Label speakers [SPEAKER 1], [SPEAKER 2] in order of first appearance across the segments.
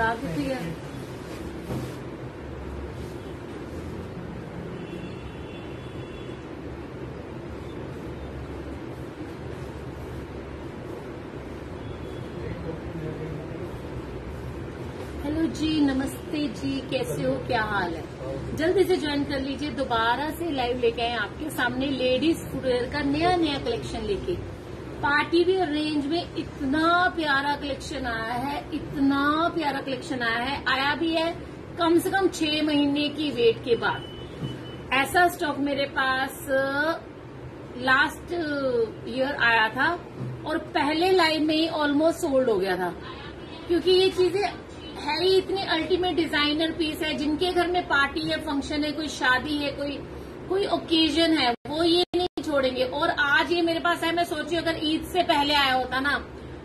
[SPEAKER 1] है हेलो जी, नमस्ते जी, कैसे हो, क्या हाल है? जल्दी से ज्वाइन कर लीजिए, दोबारा से लाइव लेके आए आपके सामने लेडीज़ फुटवेयर का नया नया कलेक्शन लेके। पार्टी वेयर रेंज में इतना प्यारा कलेक्शन आया है, इतना प्यारा कलेक्शन आया है, आया भी है कम से कम छह महीने की वेट के बाद। ऐसा स्टॉक मेरे पास लास्ट ईयर आया था और पहले लाइव में ही ऑलमोस्ट सोल्ड हो गया था। क्योंकि ये चीज़ें है ही इतनी अल्टीमेट डिज़ाइनर पीस है, जिनके घर में पार्टी है फ़ंक्शन है, कोई शादी है, कोई कोई ओकेजन है, वो ये नहीं छोड़ेंगे। और आज ये मेरे पास है, मैं सोची अगर ईद से पहले आया होता ना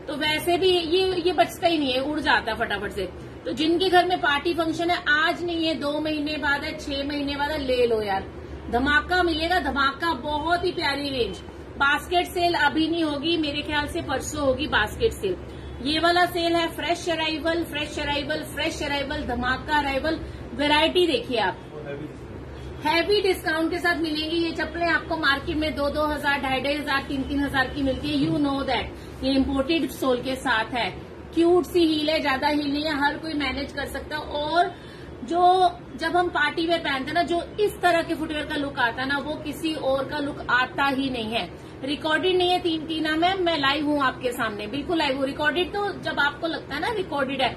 [SPEAKER 1] तो वैसे भी ये ये बचता ही नहीं है, उड़ जाता है फटाफट से। तो जिनके घर में पार्टी फ़ंक्शन है, आज नहीं है, दो महीने बाद है, छह महीने बाद है, ले लो यार। धमाका मिलेगा, धमाका बहुत ही प्यारी रेंज। बास्केट सेल अभी नहीं होगी, मेरे ख्याल से परसों होगी बास्केट सेल। ये वाला सेल है, fresh arrival fresh arrival fresh arrival, धमाका अराइवल वेराइटी देखिए आप। हैवी डिस्काउंट के साथ मिलेंगी ये चप्पलें आपको मार्केट में दो दो हज़ार, ढाई ढाई हज़ार, तीन तीन हज़ार की मिलती है। यू नो दैट ये इम्पोर्टेड सोल के साथ है। क्यूट सी हील है, ज़्यादा हील नहीं है, हर कोई मैनेज कर सकता है। और जो जब हम पार्टी वेयर पहनते हैं ना, जो इस तरह के फुटवेयर का लुक आता है ना, वो किसी और का लुक आता ही नहीं है। रिकॉर्डेड नहीं है तीन टीना में मैं लाइव हूँ आपके सामने। बिल्कुल लाइव हूँ। रिकॉर्डेड तो जब आपको लगता है ना रिकॉर्डेड है।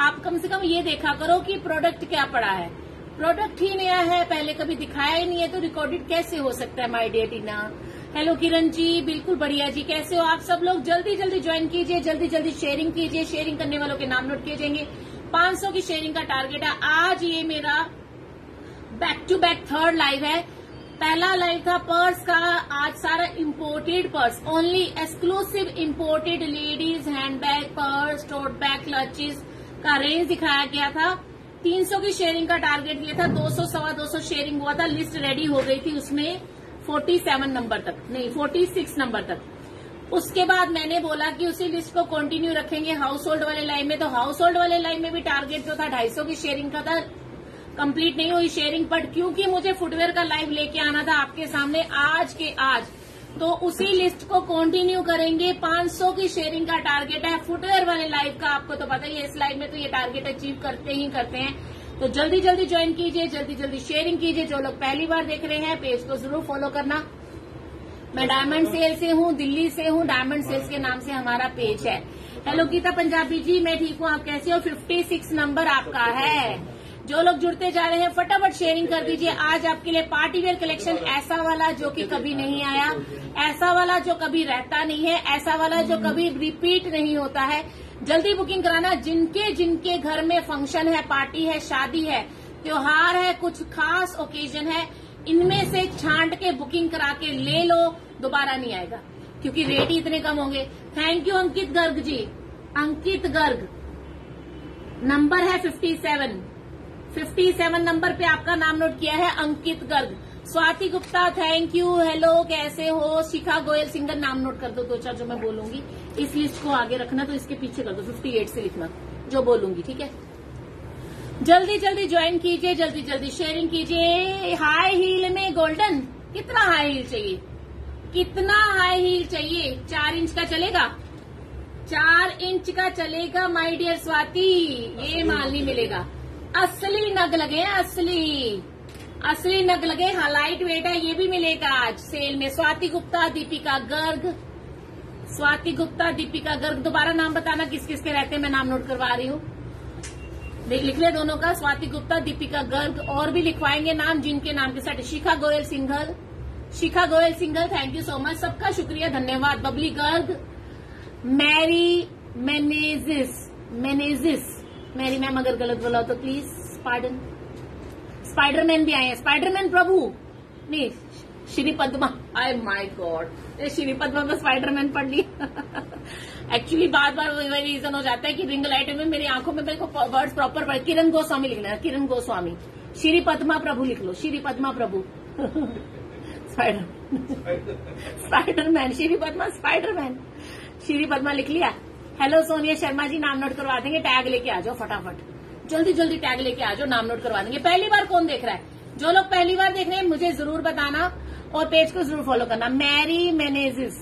[SPEAKER 1] आप कम से कम ये देखा करो कि प्रोडक्ट क्या पड़ा है। प्रोडक्ट ही नया है, पहले कभी दिखाया ही नहीं है तो रिकॉर्डेड कैसे हो सकता है my dear Tina hello Kiran ji, बिल्कुल बढ़िया जी, कैसे हो आप सब लोग? जल्दी जल्दी ज्वाइन कीजिए जल्दी जल्दी शेयरिंग कीजिए शेयरिंग करने वालों के नाम नोट किए जाएँगे। 500 की शेयरिंग का टारगेट है। आज ये मेरा back to back third live है। पहला लाइव था पर्स का, आज सारा imported purse. Only exclusive imported ladies handbag purse tote bag clutches का रेंज दिखाया गया था। 300 की शेयरिंग का टारगेट दिया था 200 सवा 200 शेयरिंग हुआ था लिस्ट रेडी हो गई थी उसमें 47 नंबर तक, नहीं 46 नंबर तक। उसके बाद मैंने बोला कि उसी लिस्ट को कंटिन्यू रखेंगे हाउस होल्ड वाले लाइन में तो हाउस होल्ड वाले लाइन में भी टारगेट जो था 250 की शेयरिंग का था कंप्लीट नहीं हुई शेयरिंग बट क्योंकि मुझे फुटवेयर का लाइव लेके आना था आपके सामने, आज के आज तो उसी लिस्ट को कंटिन्यू करेंगे। 500 की शेयरिंग का टारगेट है। फुटवेयर वाले लाइव का आपको तो पता ही है, इस लाइव में तो ये टारगेट अचीव करते ही करते हैं। तो जल्दी जल्दी ज्वाइन कीजिए, जल्दी जल्दी शेयरिंग कीजिए। जो लोग पहली बार देख रहे हैं पेज को ज़रूर फॉलो करना। मैं डायमंड सेल से हूँ, दिल्ली से हूँ। डायमंड सेल्स के नाम से हमारा पेज है। हेलो गीता पंजाबी जी, मैं ठीक हूँ। आप कैसे हो? 56 नंबर आपका है। जो लोग जुड़ते जा रहे हैं, फटाफट शेयरिंग कर दीजिए। आज आपके लिए पार्टी वेयर कलेक्शन ऐसा वाला जो कि कभी नहीं आया, ऐसा वाला जो कभी रहता नहीं है, ऐसा वाला जो कभी रिपीट नहीं होता है। जल्दी बुकिंग कराना। जिनके जिनके घर में फ़ंक्शन है पार्टी है, शादी है, त्योहार है, कुछ खास ओकेजन है, इनमें से छांट के बुकिंग करा के ले लो, दोबारा नहीं आएगा, क्योंकि रेट ही इतने कम होंगे। Thank you Ankit Garg ji. Ankit Garg number है 57 57 नंबर पे आपका नाम नोट किया है Ankit Garg. Swati Gupta thank you hello कैसे हो? शिखा गोयल सिंगर नाम नोट कर दो दो चार जो मैं बोलूँगी। इस लिस्ट को आगे रखना तो इसके पीछे कर दो 58 से लिखना जो बोलूँगी ठीक है? जल्दी जल्दी ज्वाइन कीजिए जल्दी जल्दी शेयरिंग कीजिए। हाई हील में गोल्डन कितना हाई हील चाहिए? कितना हाई हील चाहिए? चार इंच का चलेगा? चार इंच का चलेगा माय डियर स्वाति। ये माल नहीं मिलेगा। असली नग लगे हैं असली। असली नग लगे हाँ लाइट वेट है, ये भी मिलेगा आज सेल में। स्वाति गुप्ता, दीपिका गर्ग। स्वाति गुप्ता, दीपिका गर्ग, दोबारा नाम बताना किस किस के रहते हैं, मैं नाम नोट करवा रही हूँ। लिख ले दोनों का, स्वाति गुप्ता, दीपिका गर्ग, और भी लिखवाएँगे नाम, जिनके नाम के साथ। Shikha Goyal Singhal. Shikha Goyal Singhal thank you so much सबका शुक्रिया, धन्यवाद। Babli Garg Mary Menezes Menezes Mary ma'am अगर गलत बोला तो प्लीज़ पार्डन स्पाइडरमैन भी आए हैं। स्पाइडरमैन प्रभु! नहीं Shri Padma. I my God Shri Padma में स्पाइडरमैन पढ़ लिया। एक्चुअली बार बार वही रीजन हो जाता है कि रिंग लाइट में मेरी आँखों में मेरे को वर्ड्स प्रॉपर पढ़ किरण गोस्वामी लिखना है। किरण गोस्वामी। श्री पद्मा प्रभु लिख लो। Shri Padma Prabhu. Spider Spiderman Shri Padma Spiderman Shri Padma लिख लिया? हेलो सोनिया शर्मा जी, नाम नोट करवा देंगे टैग लेके आ जाओ फटाफट। जल्दी जल्दी टैग लेके आ जाओ, नाम नोट करवा देंगे। पहली बार कौन देख रहा है? जो लोग पहली बार देख रहे हैं, मुझे ज़रूर बताना और पेज को ज़रूर फॉलो करना। Mary Menezes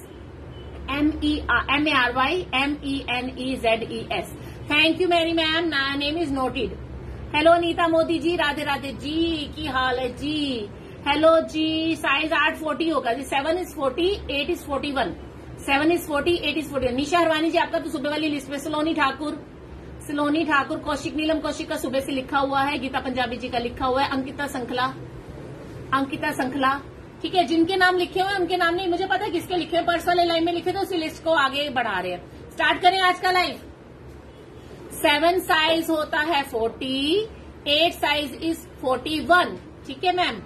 [SPEAKER 1] M E M A R Y M E N E Z E S thank you Mary ma'am name is noted hello Neeta Modi ji Radhe Radhe ji की हाल है जी hello ji size आठ forty होगा जी। Seven is forty eight is forty one seven is forty eight is forty Nisha Harwani ji, आपका तो सुबह वाली लिस्ट में सलोनी ठाकुर सलोनी ठाकुर, कौशिक नीलम, कौशिक का सुबह से लिखा हुआ है, गीता पंजाबी जी का लिखा हुआ है, अंकिता संखला अंकिता संखला। ठीक है, जिनके नाम लिखे हुए उनके नाम नहीं, मुझे पता है किसके लिखे हैं पर्सनल लाइन में लिखे तो उसी लिस्ट को आगे बढ़ा रहे हैं। स्टार्ट करें आज का लाइव सेवन साइज़ होता है forty eight size is forty one ठीक है मैम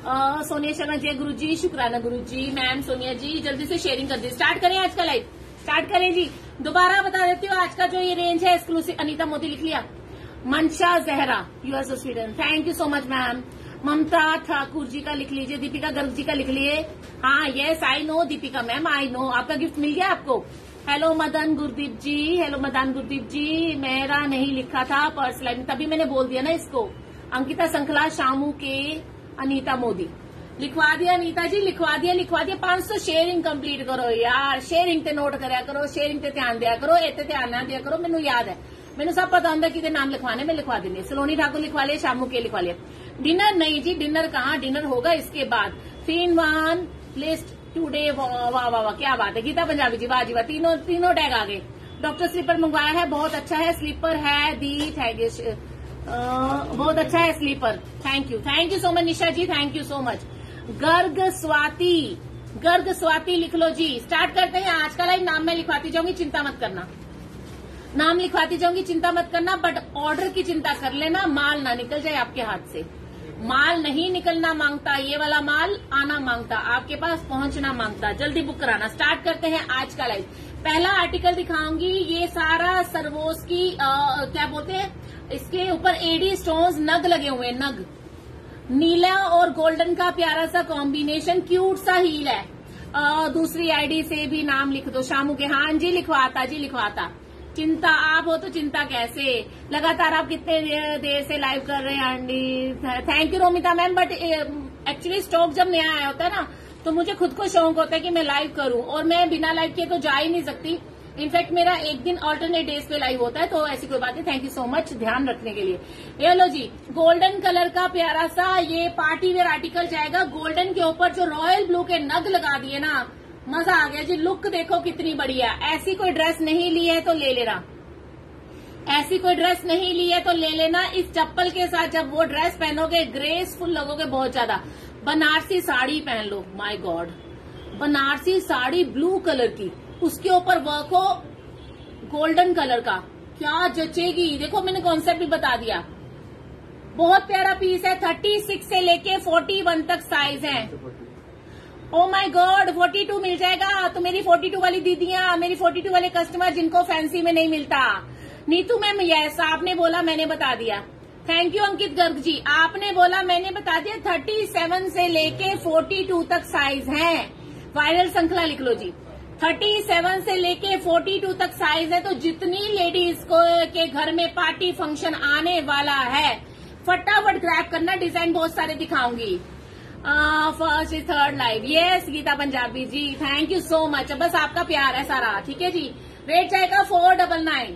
[SPEAKER 1] सोनिया शर्मा जय गुरु जी शुक्राना गुरु जी मैम सोनिया जी, जल्दी से शेयरिंग कर दी। स्टार्ट करें आज का लाइव स्टार्ट करें जी। दोबारा बता देती हूँ, आज का जो ये रेंज है एक्सक्लूसिव अनीता मोदी लिख लिया। Mansha Zahra US Sweden thank you so much ma'am Mamta Thakur ji का लिख लीजिए, दीपिका गर्ग जी का लिख लिए। हाँ yes I know Deepika ma'am I know आपका गिफ्ट मिल गया आपको? हेलो मदन गुरदीप जी। हेलो मदन गुरदीप जी। मेरा नहीं लिखा था पर्स लाइन तभी मैंने बोल दिया ना इसको। अंकिता संखला शामू के अनीता मोदी। लिखवा दिया अनीता जी लिखवा दिया लिखवा दिया। 500 शेयरिंग कंप्लीट करो यार। शेयरिंग ते नोट कराया करो शेयरिंग ते ध्यान दिया करो इतने ध्यान ना दिया करो, मेनू याद है। मैंने सब पता होंगे कि नाम लिखवाने, में लिखवा देने सलोनी ठाकुर लिखवा लिया, शामू के लिखवा लिया। डिनर नहीं जी डिनर कहाँ? डिनर होगा इसके बाद। तीन वन लिस्ट टूडे वाह वाह वाह क्या बात है। गीता पंजाबी जी, वाह जी, वाह। तीनों तीनों टैग आ गए। डॉक्टर स्लीपर मंगवाया है, बहुत अच्छा है। स्लीपर है दी थैंक बहुत अच्छा है slipper. Thank you thank you so much Nisha ji. Thank you so much Garg Swati. Garg Swati लिख लो जी। स्टार्ट करते हैं। आज का लाइव नाम मैं लिखवाती जाऊँगी चिंता मत करना। नाम लिखवाती जाऊँगी चिंता मत करना बट ऑर्डर की चिंता कर लेना। माल ना निकल जाए आपके हाथ से। माल नहीं निकलना माँगता ये वाला माल आना माँगता आपके पास पहुँचना माँगता। जल्दी बुक कराना। स्टार्ट करते हैं आज का लाइव पहला आर्टिकल दिखाऊँगी। ये सारा सरवोस की आ, क्या बोलते हैं? इसके ऊपर एडी स्टोन्स नग लगे हुए हैं नग। नीला और गोल्डन का प्यारा सा कॉम्बिनेशन क्यूट सा हील है। आ, दूसरी आईडी से भी नाम लिख दो। शामू के हाँ जी लिखवाता जी लिखवाता। चिंता आप हो तो चिंता कैसे? लगातार आप कितने देर से लाइव कर रहे हैं aunty? Thank you Romita ma'am but actually stock जब नया आया होता है ना तो मुझे खुद को शौक होता है कि मैं लाइव करूँ। और मैं बिना लाइव किए तो जा ही नहीं सकती। इनफैक्ट मेरा एक दिन ऑल्टरनेट डेज़ पे लाइव होता है तो ऐसी कोई बात नहीं थैंक यू सो मच ध्यान रखने के लिए। ये लो जी गोल्डन कलर का प्यारा सा ये पार्टी वेयर आर्टिकल जाएगा गोल्डन के ऊपर जो रॉयल ब्लू के नग लगा दिए ना, मज़ा आ गया जी लुक देखो कितनी बढ़िया। ऐसी कोई ड्रेस नहीं ली है तो ले लेना। ऐसी कोई ड्रेस नहीं ली है तो ले लेना, इस चप्पल के साथ जब वो ड्रेस पहनोगे ग्रेसफुल लगोगे बहुत ज़्यादा। बनारसी साड़ी पहन लो my God Banarasi sari blue colour की। उसके ऊपर वर्क हो गोल्डन कलर का। क्या जचेगी? देखो, मैंने कॉन्सेप्ट भी बता दिया। बहुत प्यारा पीस है थर्टी सिक्स से लेके फोर्टी वन तक साइज़ है। Oh my God forty two मिल जाएगा। तो मेरी फोर्टी टू वाली दीदियाँ, मेरी फोर्टी टू वाले कस्टमर जिनको फैंसी में नहीं मिलता। नीतू मैम यस आपने बोला, मैंने बता दिया। Thank you Ankit Garg ji. आपने बोला, मैंने बता दिया थर्टी सेवन से लेके फोर्टी टू तक साइज़ है। वायरल श्रृंखला लिख लो जी। थर्टी सेवन से लेके फोर्टी टू तक साइज़ है तो जितनी लेडीज़ को के घर में पार्टी फ़ंक्शन आने वाला है फटाफट ग्रैप करना डिज़ाइन बहुत सारे दिखाऊँगी। First is third live yes Geeta Punjabi ji thank you so much बस आपका प्यार है सारा ठीक है जी? रेट जाएगा four double nine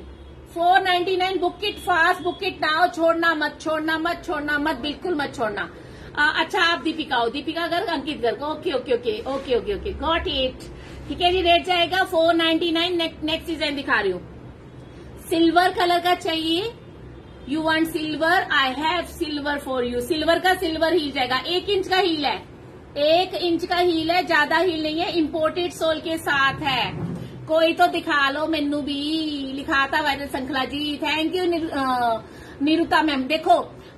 [SPEAKER 1] four ninety nine book it fast book it now छोड़ना मत छोड़ना मत छोड़ना मत बिल्कुल मत छोड़ना। आ, अच्छा आप दीपिका हो। Deepika Garg Ankit Garg okay okay okay okay okay okay got it ठीक है जी रेट जाएगा four ninety nine next design दिखा रही हूँ। सिल्वर कलर का चाहिए। You want silver I have silver for you silver का सिल्वर हील जाएगा। एक इंच का हील है। एक इंच का हील है, ज़्यादा हील नहीं है इम्पोर्टेड सोल के साथ है। कोई तो दिखा लो मेनू भी। लिखाता Viral Shrinkhala ji. Thank you Niruta ma'am. देखो,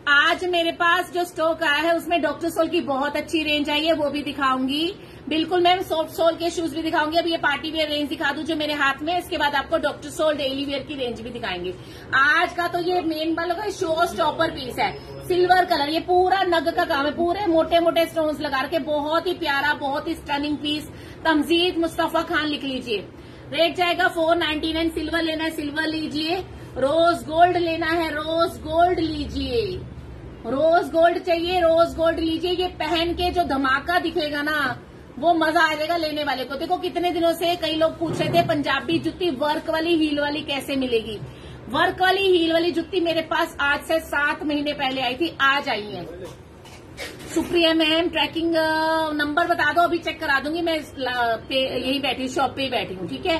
[SPEAKER 1] आज मेरे पास जो स्टॉक आया है, उसमें डॉक्टर सोल की बहुत अच्छी रेंज आई है, वो भी दिखाऊँगी। बिल्कुल मैम सॉफ्ट सोल के शूज़ भी दिखाऊँगी। अब ये पार्टी वेयर रेंज दिखा दू जो मेरे हाथ में इसके बाद आपको डॉक्टर सोल डेली वेयर की रेंज भी दिखाएँगे। आज का तो ये मेन वाला शो स्टॉपर पीस है। सिल्वर कलर ये पूरा नग का काम है। पूरे मोटे मोटे स्टोन्स लगा के बहुत ही प्यारा, बहुत ही स्टनिंग पीस तमजीद मुस्तफ़ा खान लिख लीजिए। रेट जाएगा फोर नाइन्टी नाइन सिल्वर लेना है सिल्वर लीजिए। रोज गोल्ड लेना है रोज गोल्ड लीजिए। रोज गोल्ड चाहिए रोज गोल्ड लीजिए। ये पहन के जो धमाका दिखेगा ना वो मज़ा आ जाएगा लेने वाले को। देखो कितने दिनों से कई लोग पूछ रहे थे, पंजाबी जुत्ती वर्क वाली हील वाली कैसे मिलेगी? वर्क वाली हील वाली जुत्ती मेरे पास आज से सात महीने पहले आई थी, आज आई है। सुप्रिया मैम ट्रैकिंग नंबर बता दो, अभी चेक करा दूँगी, मैं यही बैठी शॉप पे ही बैठी हूँ, ठीक है?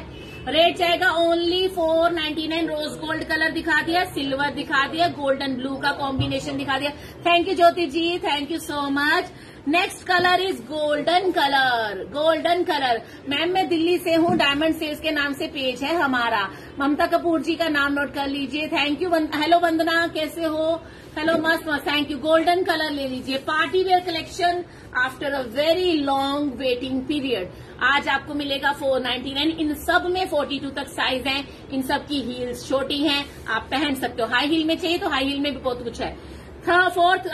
[SPEAKER 1] रेट जाएगा only four ninety nine rose gold colour दिखा दिया सिल्वर दिखा दिया गोल्डन ब्लू का कॉम्बिनेशन दिखा दिया। Thank you Jyoti ji thank you so much next colour is golden colour golden colour ma'am मैं दिल्ली से हूँ डायमंड सेल्स के नाम से पेज है हमारा। ममता कपूर जी का नाम नोट कर लीजिए थैंक यू हेलो वंदना, कैसे हो? हेलो मस्त मस्त थैंक यू गोल्डन कलर ले लीजिए। Party wear collection after a very long waiting period आज आपको मिलेगा 499 इन सब में 42 तक साइज़ है। इन सब की हील्स छोटी हैं। आप पहन सकते हो। हाई हील में चाहिए तो हाई हील में भी बहुत कुछ है। थर्ड फोर्थ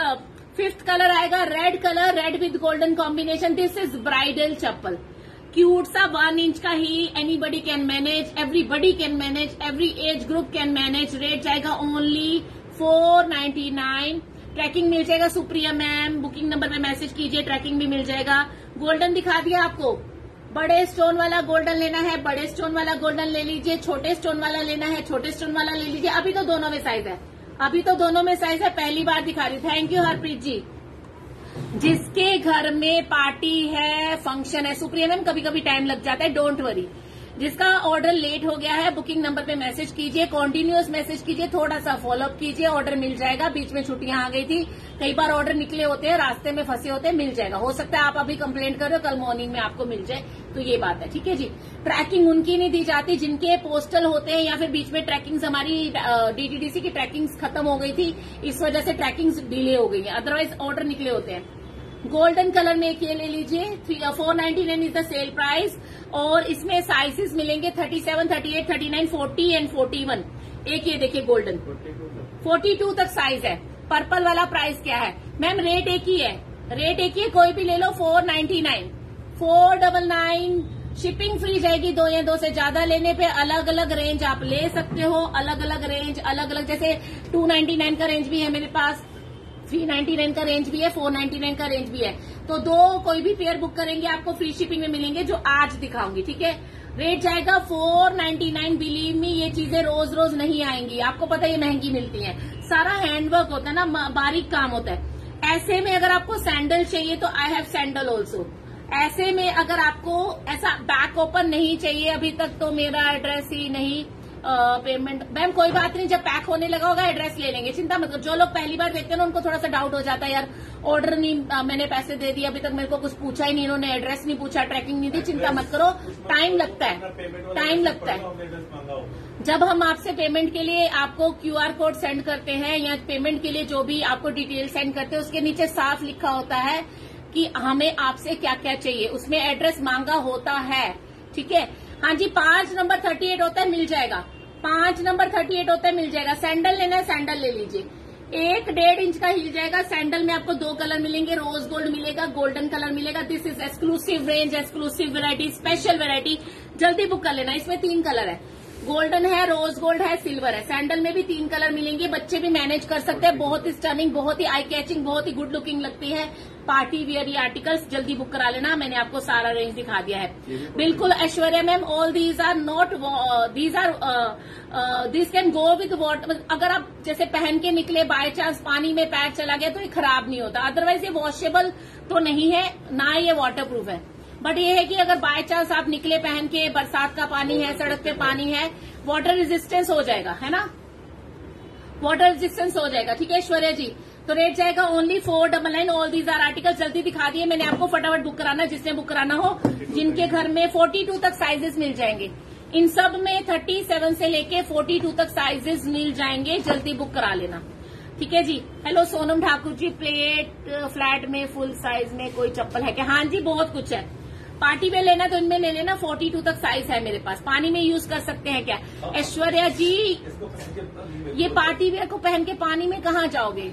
[SPEAKER 1] फिफ्थ कलर आएगा। Red colour red with golden combination this is bridal chappal. Cute सा वन इंच का ही anybody can manage everybody can manage every age group can manage rate जाएगा only four ninety nine. Tracking मिल जाएगा Supriya ma'am, booking number पे message कीजिए, tracking भी मिल जाएगा। Golden दिखा दिया आपको। बड़े स्टोन वाला गोल्डन लेना है, बड़े स्टोन वाला गोल्डन ले लीजिए, छोटे स्टोन वाला लेना है, छोटे स्टोन वाला ले लीजिए। अभी तो दोनों में साइज़ है। अभी तो दोनों में साइज़ है, पहली बार दिखा रही थैंक यू हरप्रीत जी। जिसके घर में पार्टी है फ़ंक्शन है, सुप्रिया मैम कभी कभी टाइम लग जाता है डोंट वरी जिसका ऑर्डर लेट हो गया है बुकिंग नंबर पे मैसेज कीजिए कॉन्टिन्यूस मैसेज कीजिए थोड़ा सा फॉलोअप कीजिए ऑर्डर मिल जाएगा। बीच में छुट्टियाँ आ गई थी। कई बार ऑर्डर निकले होते हैं, रास्ते में फंसे होते हैं, मिल जाएगा। हो सकता है आप अभी कंप्लेंट कर कल मॉर्निंग में आपको मिल जाए तो ये बात है, ठीक है जी? ट्रैकिंग उनकी नहीं दी जाती, जिनके पोस्टल होते हैं या फिर बीच में ट्रैकिंग हमारी डीटीडीसी की ट्रैकिंग खत्म हो गई थी, इस वजह से ट्रैकिंग डिले हो गई है। अदरवाइज़ ऑर्डर निकले होते हैं। गोल्डन कलर में एक ये ले लीजिए। Three four ninety nine is the sale price और इसमें साइजेस मिलेंगे thirty seven thirty eight thirty nine forty and forty one एक ये देखिए गोल्डन फोर्टी टू तक साइज़ है। पर्पल वाला प्राइस क्या है? मैम रेट एक ही है। रेट एक ही है, कोई भी ले लो four ninety nine four double nine shipping free जाएगी दो या दो से ज़्यादा लेने पे। अलग अलग रेंज आप ले सकते हो अलग अलग रेंज अलग अलग जैसे टू नाइन्टी नाइन का रेंज भी है मेरे पास। थ्री नाइन्टी नाइन का रेंज भी है, फोर नाइन्टी नाइन का रेंज भी है। तो दो कोई भी पेयर बुक करेंगे, आपको फ्री शिपिंग में मिलेंगे, जो आज दिखाऊँगी, ठीक है? रेट जाएगा four ninety nine believe me ये चीज़ें रोज रोज नहीं आएँगी। आपको पता है ये महँगी मिलती है। सारा हैंडवर्क होता है ना बारीक काम होता है। ऐसे में अगर आपको सैंडल चाहिए तो आई हैव सैंडल ऑल्सो ऐसे में अगर आपको ऐसा बैक ओपन नहीं चाहिए अभी तक तो मेरा एड्रेस ही नहीं। पेमेंट मैम कोई बात नहीं जब पैक होने लगा होगा एड्रेस ले लेंगे चिंता मत करो। जो लोग पहली बार देखते हैं ना उनको थोड़ा सा डाउट हो जाता है यार ऑर्डर नहीं आ, मैंने पैसे दे दिए अभी तक मेरे को कुछ पूछा ही नहीं इन्होंने एड्रेस नहीं पूछा ट्रैकिंग नहीं दी चिंता मत करो। टाइम लगता है टाइम लगता है। जब हम आपसे पेमेंट के लिए आपको क्यूआर कोड सेंड करते हैं या पेमेंट के लिए जो भी आपको डिटेल सेंड करते हैं उसके नीचे साफ़ लिखा होता है कि हमें आपसे क्या क्या चाहिए। उसमें एड्रेस मांगा होता है ठीक है? हाँ जी, पाँच नंबर थर्टी एट होता है, मिल जाएगा। पाँच नंबर थर्टी एट होता है, मिल जाएगा। सैंडल लेना है सैंडल ले लीजिए। एक डेढ़ इंच का हिल जाएगा सैंडल में आपको दो कलर मिलेंगे रोज गोल्ड मिलेगा गोल्डन कलर मिलेगा। This is exclusive range exclusive variety special variety जल्दी बुक कर लेना, इसमें तीन कलर है। गोल्डन है रोज गोल्ड है सिल्वर है। सैंडल में भी तीन कलर मिलेंगे बच्चे भी मैनेज कर सकते हैं। बहुत ही स्टर्निंग बहुत ही आई कैचिंग बहुत ही गुड लुकिंग लगती है। पार्टी वियर ये आर्टिकल्स जल्दी बुक करा लेना मैंने आपको सारा रेंज दिखा दिया है। बिल्कुल Aishwarya ma'am all these are not these are this can go with what अगर आप जैसे पहन के निकले बाय चांस पानी में पैर चला गया तो ये खराब नहीं होता। अदरवाइज़ ये वॉशेबल तो नहीं है ना ये वाटर प्रूफ है। बट ये है कि अगर बाय चांस आप निकले पहन के, बरसात का पानी है, सड़क पे पानी है वाटर रेजिस्टेंस हो जाएगा, है ना? वाटर रेजिस्टेंस हो जाएगा, ठीक है ऐश्वर्या जी? तो रेट जाएगा only four double nine all these are article जल्दी दिखा दिए, मैंने आपको फटाफट बुक कराना, जिसने बुक कराना हो, जिनके घर में फोर्टी टू तक साइजेस मिल जाएँगे। इन सब में थर्टी सेवन से लेके फोर्टी टू तक साइजेस मिल जाएँगे, जल्दी बुक करा लेना। ठीक है जी? Hello Sonam Thakur ji plate flat में फुल साइज़ में कोई चप्पल है क्या? हाँ जी, बहुत कुछ है। पार्टी में लेना तो इनमें ले लेना फोर्टी टू तक साइज़ है मेरे पास। पानी में यूज़ कर सकते हैं क्या? ऐश्वर्या जी, ये पार्टी वेयर को पहन के पानी में कहाँ जाओगे?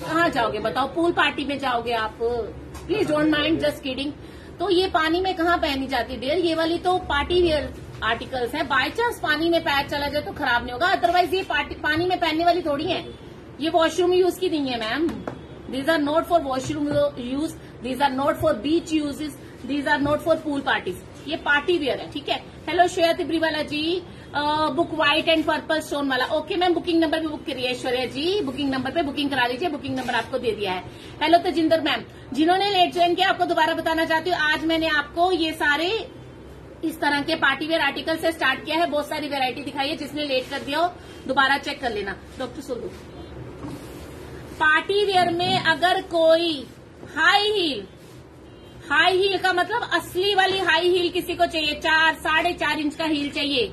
[SPEAKER 1] कहाँ जाओगे? बताओ पूल पार्टी में जाओगे आप। Please don't mind just kidding तो ये पानी में कहाँ पहनी जाती डियर ये वाली तो पार्टी वेयर आर्टिकल्स हैं। बाय चांस पानी में पैर चला जाए तो खराब नहीं होगा। अदरवाइज़ ये पार्टी पानी में पहनने वाली थोड़ी है। ये वॉशरूम यूज़ की नहीं है ma'am these are not for washroom use these are not for beach uses these are not for pool parties ये पार्टी वेयर है, ठीक है? Hello Shreya Tibrewala ji book white and purple stone वाला. Okay ma'am booking number पे book करिए Aishwarya ji booking number पे booking करा लीजिए बुकिंग नंबर आपको दे दिया है। हेलो तजिंदर मैम जिन्होंने लेट ज्वाइन किया, आपको दोबारा बताना चाहती हूँ, आज मैंने आपको ये सारे इस तरह के पार्टी वेयर आर्टिकल से स्टार्ट किया है। बहुत सारी वेरायटी दिखाई है जिसने लेट कर दिया हो, दोबारा चेक कर लेना। डॉक्टर सोलू पार्टी वेयर में अगर कोई हाई हील हाई हील का मतलब असली वाली हाई हील किसी को चाहिए। चार साढ़े चार इंच का हील चाहिए।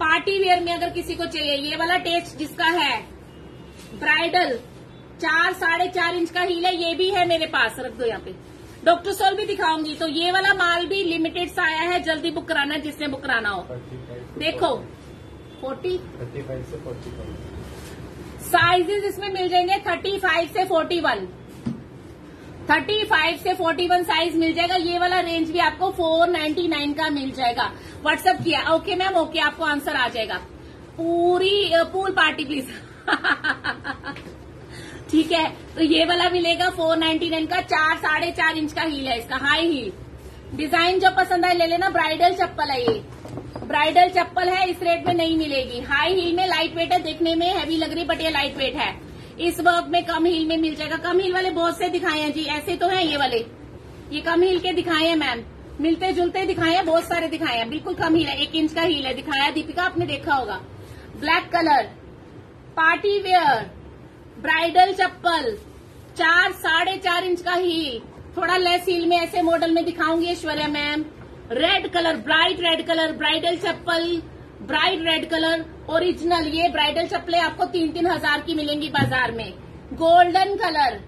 [SPEAKER 1] पार्टी वेयर में अगर किसी को चाहिए ये वाला टेस्ट जिसका है ब्राइडल चार साढ़े चार इंच का हील है ये भी है मेरे पास। रख दो यहाँ पे। डॉक्टर सोल भी दिखाऊँगी। तो ये वाला माल भी लिमिटेड सा आया है जल्दी बुक कराना है जिसने बुक कराना हो। देखो। फोर्टी
[SPEAKER 2] थर्टी फाइव से फोर्टी
[SPEAKER 1] साइजेस इसमें मिल जाएँगे थर्टी फाइव से फोर्टी वन थर्टी फाइव से फोर्टी वन साइज़ मिल जाएगा। ये वाला रेंज भी आपको फोर नाइन्टी नाइन का मिल जाएगा। व्हाट्सअप किया। ओके मैम ओके आपको आंसर आ जाएगा। पूरी पूल पार्टी प्लीज़ ठीक है? तो ये वाला मिलेगा फोर नाइन्टी नाइन का। चार, साढ़े चार इंच का हील है इसका। हाई हील डिज़ाइन जो पसंद आए ले लेना। ब्राइडल चप्पल है ये। ब्राइडल चप्पल है, इस रेट में नहीं मिलेगी। हाई हील में लाइट वेट है, देखने में हैवी लग रही बट ये लाइट वेट है। इस वर्क में कम हील में मिल जाएगा। कम हील वाले बहुत से दिखाए हैं जी। ऐसे तो है ये वाले। ये कम हील के दिखाए हैं मैम मिलते जुलते दिखाए हैं, बहुत सारे दिखाए हैं। बिल्कुल कम हील है। एक इंच का हील है। दिखाया दीपिका, आपने देखा होगा। Black colour party wear bridal चप्पल, चार, साढ़े चार इंच का हील। थोड़ा लेस हील में ऐसे मॉडल में दिखाऊँगी, Aishwarya ma'am. Red colour bright red colour bridal चप्पल ब्राइट रेड कलर, ओरिजिनल, ये ब्राइडल चप्पलें आपको तीन तीन हज़ार की मिलेंगी बाज़ार में। गोल्डन कलर,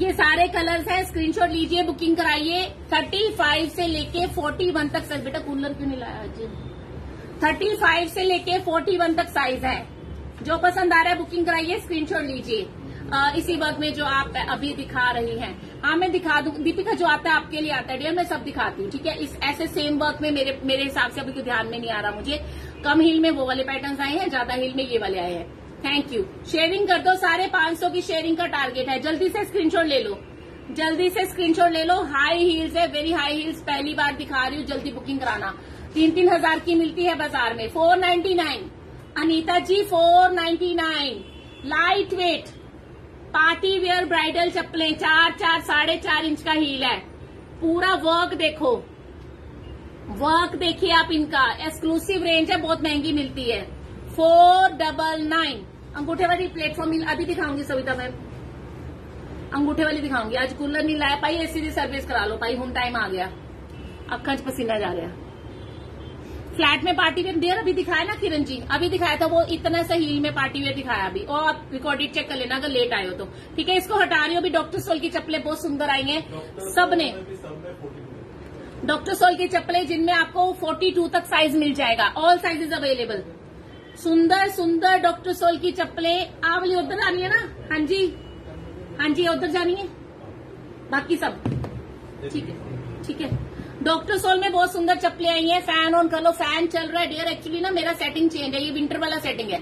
[SPEAKER 1] ये सारे कलर्स हैं। स्क्रीनशॉट लीजिए, बुकिंग कराइए। थर्टी फाइव से लेके फोर्टी वन तक साइज़ बेटा, कूलर क्यों नहीं लाया जी थर्टी फाइव से लेके फोर्टी वन तक साइज़ है। जो पसंद आ रहा है, बुकिंग कराइए, स्क्रीनशॉट लीजिए। इसी वर्क में जो आप अभी दिखा रही हैं। हाँ मैं दिखा दू। दीपिका, जो आता है आपके लिए आता है डियर मैं सब दिखाती हूँ, ठीक है? इस, ऐसे सेम वर्क में मेरे मेरे हिसाब से अभी तो ध्यान में नहीं आ रहा मुझे। कम हिल में वो वाले पैटर्न आए हैं, ज़्यादा हिल में ये वाले आए हैं। थैंक यू शेयरिंग कर दो साढ़े पाँच सौ की शेयरिंग का टारगेट है। जल्दी से स्क्रीनशॉट ले लो। जल्दी से स्क्रीनशॉट ले लो। हाई हील्स है वेरी हाई हील्स पहली बार दिखा रही हूँ, जल्दी बुकिंग कराना। तीन तीन हज़ार की मिलती है बाज़ार में। Four ninety nine Anita ji four ninety nine light weight party wear bridal चप्पलें, चार चार, साढ़े चार इंच का हील है। पूरा वर्क देखो। वर्क देखिए आप इनका। एक्सक्लूसिव रेंज है, बहुत महँगी मिलती है। फोर डबल नाइन अंगूठे वाली प्लेटफॉर्म अभी दिखाऊँगी सविता मैम। अंगूठे वाली दिखाऊँगी। आज कूलर नहीं लाया पाई एसी सर्विस करा लो। पाई होम टाइम आ गया। अखंड पसीना जा रहा फ्लैट में पार्टी वेयर देर अभी दिखाया ना किरण जी? अभी दिखाया था वो इतना सा हील में पार्टी वेयर दिखाया अभी। और आप रिकॉर्डेड चेक कर लेना अगर लेट आए हो तो। ठीक है, इसको हटा रही हो। अभी डॉक्टर सोल की चप्पलें बहुत सुंदर आई हैं। सबने डॉक्टर सोल की चप्पलें जिनमें आपको 42 तक साइज़ मिल जाएगा। ऑल साइजेस अवेलेबल सुंदर सुंदर डॉक्टर सोल की चप्पलें। आ वाली उधर जानी है ना? हाँ जी। हाँ जी, उधर जानी है? बाकी सब। ठीक है ठीक है। डॉक्टर सोल में बहुत सुंदर चप्पलें आई हैं फ़ैन ऑन कर लो फ़ैन चल रहा है डियर एक्चुअली ना मेरा सेटिंग चेंज है, ये विंटर वाला सेटिंग है।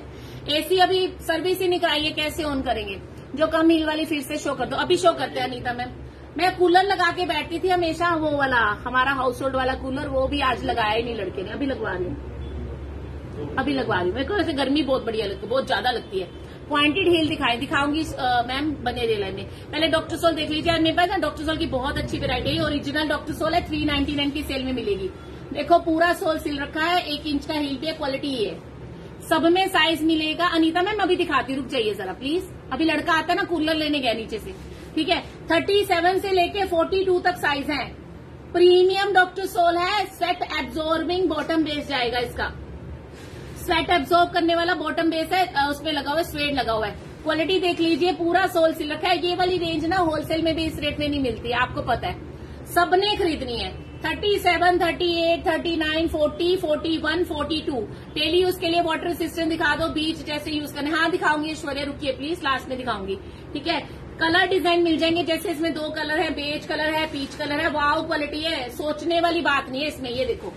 [SPEAKER 1] एसी अभी सर्विस ही नहीं कराई है, कैसे ऑन करेंगे? जो कम हील वाली फिर से शो कर दो। अभी शो करते हैं, अनीता मैम। मैं कूलर लगा के बैठती थी हमेशा, वो वाला, हमारा हाउस होल्ड वाला कूलर वो भी आज लगाया ही नहीं लड़के ने, अभी लगवा रही हूँ। अभी लगवा रही हूँ। मेरे को वैसे गर्मी बहुत बढ़िया लगती है, बहुत ज़्यादा लगती है। पॉइंटेड हील दिखाई, दिखाऊँगी मैम बने रेला में। पहले डॉक्टर सोल देख लीजिए मेरे पास ना डॉक्टर सोल की बहुत अच्छी वेरायटी है ओरिजिनल डॉक्टर सोल है थ्री नाइनटी नाइन की सेल में मिलेगी। देखो, पूरा सोल सिल रखा है, एक इंच का हील है क्वालिटी है। सब में साइज़ मिलेगा। अनीता मैम, अभी दिखाती रुक जाइए जरा प्लीज़ अभी लड़का आता है ना कूलर लेने गया नीचे से। ठीक है? थर्टी सेवन से लेके फोर्टी टू तक साइज़ है। प्रीमियम डॉक्टर सोल है स्वेट एब्जॉर्बिंग बॉटम बेस जाएगा इसका। स्वेट एब्जॉर्ब करने वाला बॉटम बेस है उसमें लगा हुआ है स्वेट लगा हुआ है। क्वालिटी देख लीजिए, पूरा सोल सिल रखा है। ये वाली रेंज ना होलसेल में भी इस रेट में नहीं मिलती, आपको पता है। सबने खरीदनी है। Thirty seven thirty eight thirty nine forty forty one forty two daily use के लिए वाटर सिस्टम दिखा दो बीच जैसे यूज़ करने। हाँ दिखाऊँगी, ऐश्वर्या, रुकिए प्लीज़ लास्ट में दिखाऊँगी। ठीक है? कलर डिज़ाइन मिल जाएँगे, जैसे इसमें दो कलर है बेज कलर है पीच कलर है। वाव क्वालिटी है। सोचने वाली बात नहीं है इसमें, ये देखो।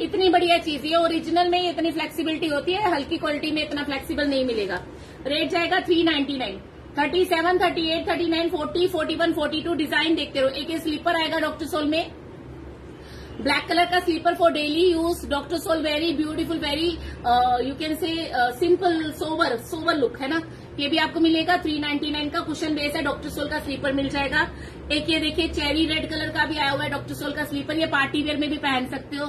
[SPEAKER 1] इतनी बढ़िया चीज़, ये ओरिजिनल में इतनी फ्लेक्सिबिलिटी होती है, हल्की क्वालिटी में इतना फ्लेक्सिबल नहीं मिलेगा। रेट जाएगा three ninety nine thirty seven thirty eight thirty nine forty forty one forty two design देखते रहो। एक स्लीपर आएगा डॉक्टर सोल में। ब्लैक कलर का slipper for daily use doctor sole very beautiful very you can say simple sober sober look है ना? ये भी आपको मिलेगा थ्री नाइनटी नाइन का कुशन बेस है डॉक्टर सोल का स्लीपर मिल जाएगा। एक ये देखिए चेरी रेड कलर का भी आया हुआ है डॉक्टर सोल का स्लीपर ये पार्टी वेयर में भी पहन सकते हो।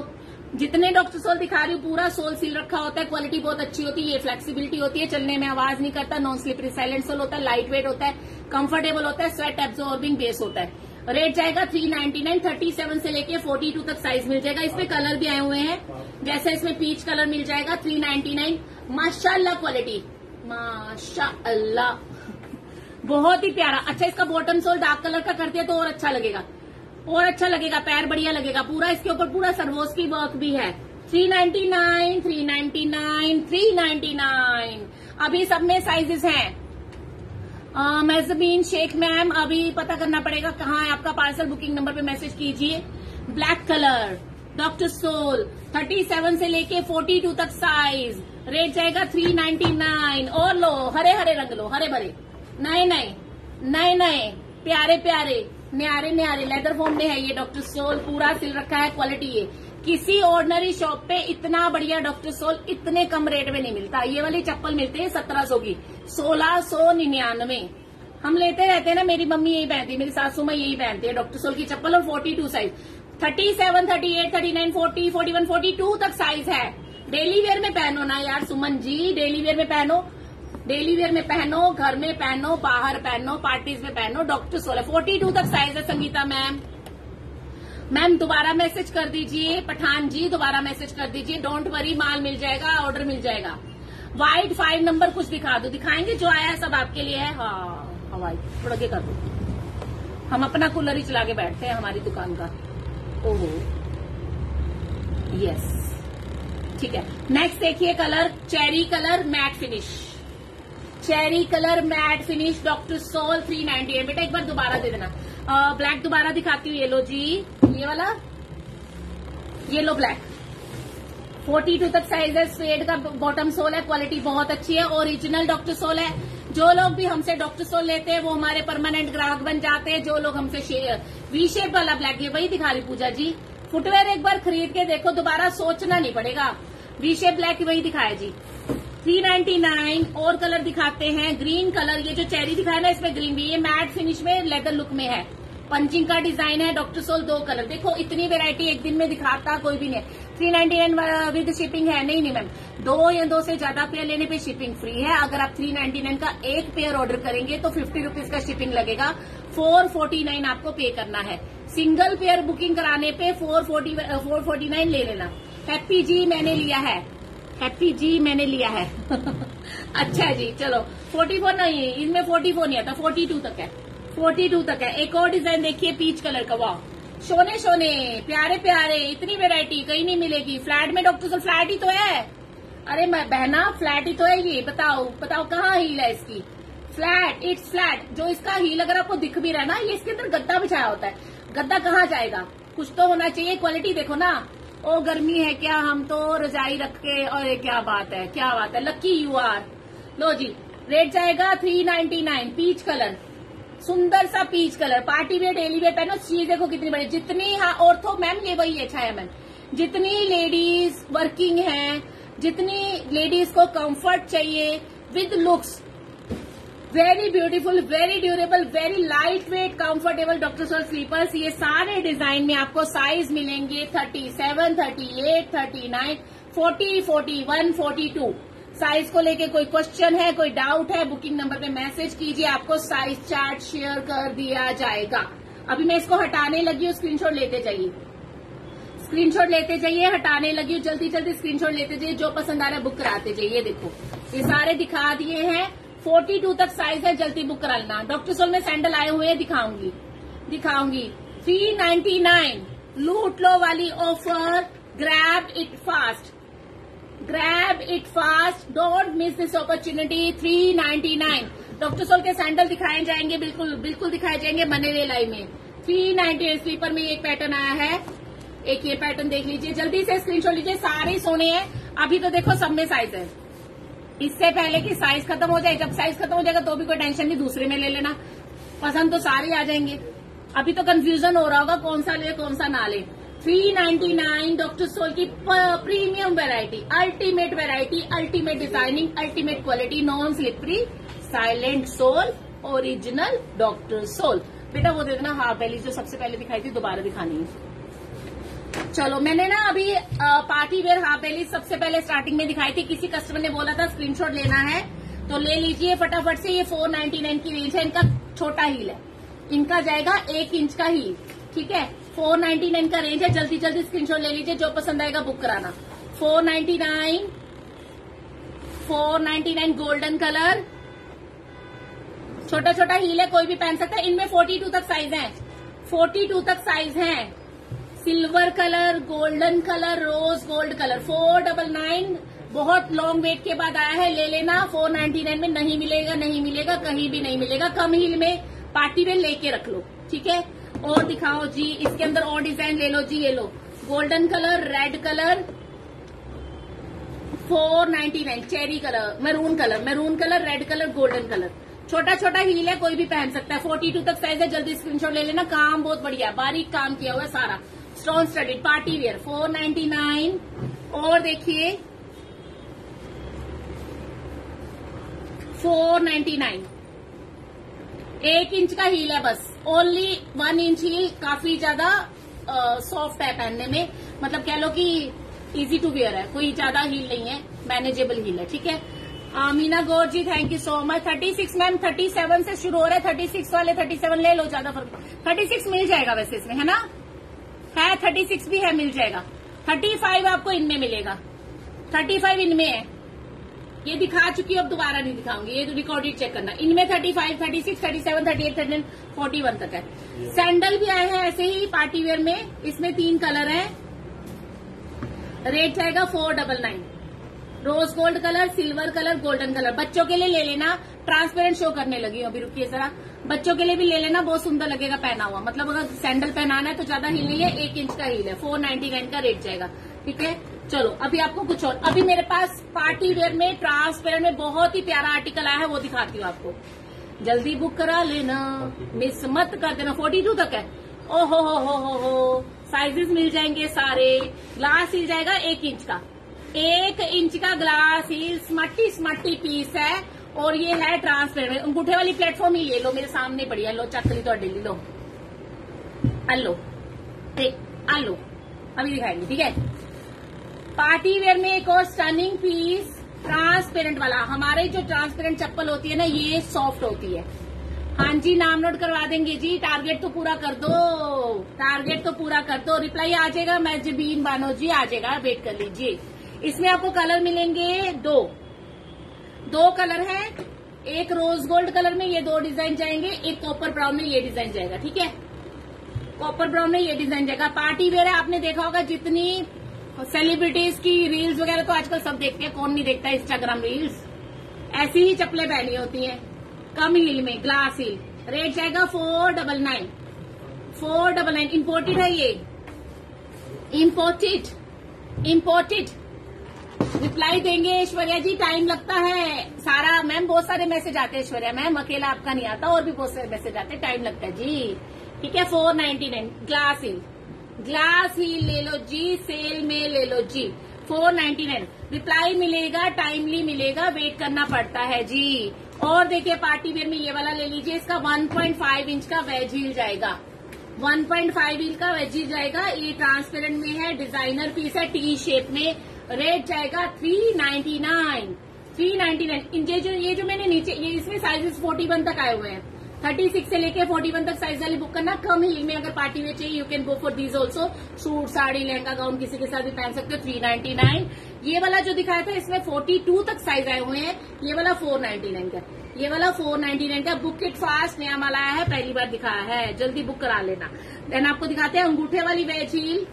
[SPEAKER 1] जितने डॉक्टर सोल दिखा रही हूँ, पूरा सोल सील रखा होता है, क्वालिटी बहुत अच्छी होती है, ये फ्लेक्सिबिलिटी होती है, चलने में आवाज़ नहीं करता नॉन स्लिपरी साइलेंट सोल होता है लाइट वेट होता है कंफर्टेबल होता है स्वेट एब्जॉर्बिंग बेस होता है। रेट जाएगा three ninety nine thirty seven से लेके फोर्टी टू तक साइज़ मिल जाएगा। इसमें कलर भी आए हुए हैं। जैसे इसमें पीच कलर मिल जाएगा थ्री नाइनटी नाइन माशाला क्वालिटी माशा बहुत ही प्यारा। अच्छा इसका बॉटम सोल डार्क कलर का करते हैं तो और अच्छा लगेगा। और अच्छा लगेगा, पैर बढ़िया लगेगा, पूरा इसके ऊपर पूरा सरवोस की वर्क भी है। Three ninety nine three ninety nine three ninety nine अभी सब में साइजेस हैं। मेजबीन शेख मैम, अभी पता करना पड़ेगा कहाँ है आपका पार्सल बुकिंग नंबर पे मैसेज कीजिए। Black colour doctor sole thirty seven से लेके फोर्टी टू तक साइज़ रेट जाएगा थ्री नाइनटी नाइन और लो हरे हरे रंग लो हरे भरे नए नए नए नए प्यारे प्यारे न्यारे न्यारे लेदर फॉर्म में है ये डॉक्टर सोल पूरा सिल रखा है क्वालिटी ये। किसी ऑर्डनरी शॉप पे इतना बढ़िया डॉक्टर सोल इतने कम रेट में नहीं मिलता। ये वाली चप्पल मिलती है सत्रह सौ की, सोलह सौ निन्यानवे। हम लेते रहते हैं ना, मेरी मम्मी यही पहनती है, मेरी सासू माँ यही पहनती है डॉक्टर सोल की चप्पल, और forty two size thirty seven thirty eight thirty nine forty forty one forty two तक साइज़ है। डेली वेयर में पहनो ना यार, सुमन जी डेली वेयर में पहनो। डेली वेयर में पहनो, घर में पहनो, बाहर पहनो, पार्टीज़ में पहनो, डॉक्टर सोलह, फोर्टी टू तक साइज़ है संगीता मैम। मैम, दोबारा मैसेज कर दीजिए, पठान जी, दोबारा मैसेज कर दीजिए। डोंट वरी माल मिल जाएगा ऑर्डर मिल जाएगा। व्हाइट फाइव नंबर कुछ दिखा दो। दिखाएँगे जो आया है सब आपके लिए है। हाँ हवाई, थोड़ा के कर दो। हम अपना कूलर ही चला के बैठते हैं हमारी दुकान का। ओहो। यस ठीक है। नेक्स्ट देखिए colour cherry colour matte finish cherry colour matte finish, doctor sole three ninety eight बेटा, एक बार दोबारा दे देना। ब्लैक दोबारा दिखाती हूँ ये लो जी। ये वाला? ये लो ब्लैक फोर्टी टू तक साइज़ है स्वेड का बॉटम सोल है क्वालिटी बहुत अच्छी है ओरिजिनल डॉक्टर सोल है। जो लोग भी हमसे डॉक्टर सोल लेते हैं, वो हमारे परमानेंट ग्राहक बन जाते हैं, जो लोग हमसे वी शेप वाला ब्लैक ये वही दिखा रही पूजा जी। फुटवेयर एक बार खरीद के देखो, दोबारा सोचना नहीं पड़ेगा। वी शेप ब्लैक वही दिखाया जी। थ्री नाइनटी नाइन और कलर दिखाते हैं। ग्रीन कलर, ये जो चेरी दिखाया ना इसमें ग्रीन भी, ये मैट फिनिश में लेदर लुक में है। पंचिंग का डिज़ाइन है डॉक्टर सोल दो कलर। देखो, इतनी वेरायटी एक दिन में दिखाता कोई भी नहीं three ninety nine with shipping है नहीं नहीं मैम दो या दो से ज़्यादा पेयर लेने पे शिपिंग फ्री है। अगर आप थ्री नाइनटी नाइन का एक पेयर ऑर्डर करेंगे तो फिफ्टी रुपीज़ का शिपिंग लगेगा। फोर फोर्टी नाइन आपको पे करना है। सिंगल पेयर बुकिंग कराने पे four forty four forty nine ले लेना। हैप्पी जी मैंने लिया है। हैप्पी जी मैंने लिया है। अच्छा जी, चलो। 44 नहीं है इनमें 44 नहीं आता 42 तक है। 42 तक है। एक और डिज़ाइन देखिए पीच कलर का वाह सोने सोने, प्यारे प्यारे, इतनी वेरायटी कहीं नहीं मिलेगी। फ्लैट में डॉक्टर सर फ्लैट ही तो है। अरे मैं, बहना फ्लैट ही तो है ये, बताओ बताओ, कहाँ हील है इसकी? फ्लैट इट्स फ्लैट जो इसका हील अगर आपको दिख भी रहा है ना, ये इसके अंदर गद्दा बिछाया होता है। गद्दा कहाँ जाएगा? कुछ तो होना चाहिए क्वालिटी देखो ना। ओ, गर्मी है क्या? हम तो रजाई रख के और ये क्या बात है, क्या बात है लकी यू आर लो जी रेट जाएगा three ninety nine peach colour सुंदर सा peach colour party wear daily wear पहनो, चीज़ देखो कितनी बड़ी, जितनी हाँ ऑर्थो मैम ये वही है मैम जितनी लेडीज़ वर्किंग है, जितनी लेडीज़ को कंफर्ट चाहिए with looks very beautiful very durable very light weight comfortable doctor sole slippers ये सारे डिज़ाइन में आपको साइज़ मिलेंगे thirty seven thirty eight thirty nine forty forty one forty two size को लेके कोई क्वेश्चन है, कोई डाउट है बुकिंग नंबर पे मैसेज कीजिए, आपको साइज़ चार्ट शेयर कर दिया जाएगा। अभी मैं इसको हटाने लगी हूँ स्क्रीनशॉट लेते जाइए। स्क्रीनशॉट लेते जाइए, हटाने लगी हूँ जल्दी जल्दी स्क्रीनशॉट लेते जाइए, जो पसंद आ रहा है बुक कराते जाइए देखो। ये सारे दिखा दिए हैं। फोर्टी टू तक साइज़ है, जल्दी बुक करा लेना। डॉक्टर सोल में सैंडल आए हुए दिखाऊँगी। दिखाऊँगी। थ्री नाइन्टी नाइन लूट लो वाली offer grab it fast grab it fast don't miss this opportunity three ninety nine doctor sole के सैंडल दिखाए जाएँगे, बिल्कुल बिल्कुल दिखाए जाएँगे बने लाई में। थ्री नाइन्टी स्लीपर में एक पैटर्न आया है। एक ये पैटर्न देख लीजिए, जल्दी से स्क्रीनशॉट लीजिए, सारे सोने हैं। अभी तो देखो, सब में साइज़ है। इससे पहले कि साइज़ खत्म हो जाए, जब साइज़ खत्म हो जाएगा तो भी कोई टेंशन नहीं, दूसरे में ले लेना। पसंद तो सारे आ जाएँगे। अभी तो कंफ्यूजन हो रहा होगा कौन सा ले, कौन सा ना ले। 399 डॉक्टर सोल की premium variety ultimate variety ultimate designing ultimate quality non slippery silent sole original doctor sole बेटा वो दे देना हाफ़ बैली जो सबसे पहले दिखाई थी, दोबारा दिखानी है। चलो, मैंने ना अभी पार्टी वेयर हाफ़ बैली सबसे पहले स्टार्टिंग में दिखाई थी। किसी कस्टमर ने बोला था स्क्रीनशॉट लेना है। तो ले लीजिए फटाफट से, ये 499 की रेंज है। इनका छोटा हील है। इनका जाएगा एक इंच का हील ठीक है? 499 का रेंज है। जल्दी जल्दी स्क्रीनशॉट ले लीजिए, जो पसंद आएगा बुक कराना। 499 499 गोल्डन कलर छोटा छोटा हील है, कोई भी पहन सकता है। इनमें 42 तक साइज़ है। 42 तक साइज़ है। Silver colour, golden colour, rose gold colour. Four double nine, बहुत लॉन्ग वेट के बाद आया है, ले लेना। फोर नाइन्टी नाइन में नहीं मिलेगा नहीं मिलेगा, कहीं भी नहीं मिलेगा। कम हील में पार्टी में लेके रख लो, ठीक है? और दिखाओ जी, इसके अंदर और डिज़ाइन ले लो जी, ये लो। Golden colour red colour, four ninety nine cherry colour maroon colour maroon colour red colour golden colour. छोटा छोटा हील है, कोई भी पहन सकता है। फोर्टी टू तक साइज़ है, जल्दी स्क्रीनशॉट ले लेना। काम बहुत बढ़िया, बारीक काम किया हुआ है सारा। Stone studded party wear four ninety nine और देखिए फोर नाइन्टी नाइन एक इंच का हील है बस। ओनली वन इंच हील काफ़ी ज़्यादा सॉफ्ट है पहनने में। मतलब कह लो कि इजी टू वेयर है। कोई ज़्यादा हील नहीं है। मैनेजेबल हील है, ठीक है? Meena Gaur ji thank you so much thirty six ma'am thirty seven से शुरू हो रहा है। थर्टी सिक्स वाले थर्टी सेवन ले लो, ज़्यादा फ़र्क। थर्टी सिक्स मिल जाएगा वैसे इसमें, है ना? है थर्टी सिक्स भी है मिल जाएगा। थर्टी फाइव आपको इनमें मिलेगा। थर्टी फाइव इनमें है। ये दिखा चुकी हूँ अब दोबारा नहीं दिखाऊँगी। ये तो रिकॉर्डेड चेक करना। इनमें thirty five thirty six thirty seven thirty eight thirty forty one तक है। सैंडल भी आए हैं ऐसे ही पार्टी वेयर में। इसमें तीन कलर है। रेट रहेगा four double nine rose gold colour silver colour golden colour बच्चों के लिए ले लेना। ट्रांसपेरेंट शो करने लगी अभी रुकिए जरा। बच्चों के लिए भी ले लेना, बहुत सुंदर लगेगा पहना हुआ। मतलब अगर सैंडल पहनाना है तो ज़्यादा हील नहीं है, एक इंच का हील है। फोर नाइन्टी नाइन का रेट जाएगा। ठीक है? चलो, अभी आपको कुछ और अभी मेरे पास पार्टी वेयर में ट्रांसपेरेंट में बहुत ही प्यारा आर्टिकल आया है, वो दिखाती हूँ आपको। जल्दी बुक करा लेना। मिस मत कर देना। फोर्टी टू तक है। ओ हो हो हो हो। हो साइजेस मिल जाएँगे सारे। ग्लास हिल जाएगा एक इंच का। एक इंच का ग्लास हिल। स्मट्टी स्मट्टी पीस है। और ये है ट्रांसपेरेंट अंगूठे वाली प्लेटफॉर्म ही ले लो, मेरे सामने पड़ी है। लो, चक ली तो ली, लो। अलो आलो अभी दिखाएँगे, ठीक है? पार्टी वेयर में एक और स्टनिंग पीस ट्रांसपेरेंट वाला। हमारे जो ट्रांसपेरेंट चप्पल होती है ना, ये सॉफ्ट होती है। हाँ जी, नाम नोट करवा देंगे जी। टारगेट तो पूरा कर दो। टारगेट तो पूरा कर दो। रिप्लाई आ जाएगा, मैं जबीन बानो जी, आ जाएगा। वेट कर लीजिए। इसमें आपको कलर मिलेंगे दो। दो कलर है, एक रोज गोल्ड कलर में ये दो डिज़ाइन जाएँगे, एक कॉपर ब्राउन में ये डिज़ाइन जाएगा, ठीक है? कॉपर ब्राउन में ये डिज़ाइन जाएगा। पार्टी वेयर है, आपने देखा होगा जितनी सेलिब्रिटीज की रील्स वगैरह तो आजकल सब देखते हैं, कौन नहीं देखता इंस्टाग्राम रील्स ऐसी ही चप्पलें पहनी होती हैं, कम हील में ग्लास हील रेट जाएगा four double nine four double nine imported है ये। इम्पोर्टेड इम्पोर्टेड रिप्लाई देंगे ऐश्वर्या जी टाइम लगता है। सारा मैम बहुत सारे मैसेज आते हैं ऐश्वर्या मैम, अकेला आपका नहीं आता, और भी बहुत सारे मैसेज आते हैं टाइम लगता है जी। ठीक है four ninety nine glass heel glass heel ले लो जी सेल में ले लो जी। फोर नाइन्टी नाइन रिप्लाई मिलेगा टाइमली मिलेगा वेट करना पड़ता है जी। और देखिए पार्टी वेयर में ये वाला ले लीजिए, इसका 1.5 इंच का वेज हिल जाएगा। 1.5 इंच का वेज हील जाएगा। ये ट्रांसपेरेंट में है डिज़ाइनर पीस है टी शेप में। रेट जाएगा three ninety nine three ninety nine ये जो ये जो मैंने नीचे, ये इसमें साइजेस फोर्टी वन तक आए हुए हैं. थर्टी सिक्स से लेके फोर्टी वन तक साइज़ वाली बुक करना, कम हील में अगर पार्टी में चाहिए you can go for these also suit, sari, lehenga gown किसी के साथ भी पहन सकते हो थ्री नाइन्टी नाइन ये वाला जो दिखाया था, इसमें फोर्टी टू तक साइज़ आए हुए हैं. ये वाला फोर नाइन्टी नाइन का. ये वाला फोर नाइन्टी नाइन का बुक इट फास्ट नया माल आया है, पहली बार दिखाया है. जल्दी बुक करा लेना. देन आपको दिखाते हैं अंगूठे वाली वेज हील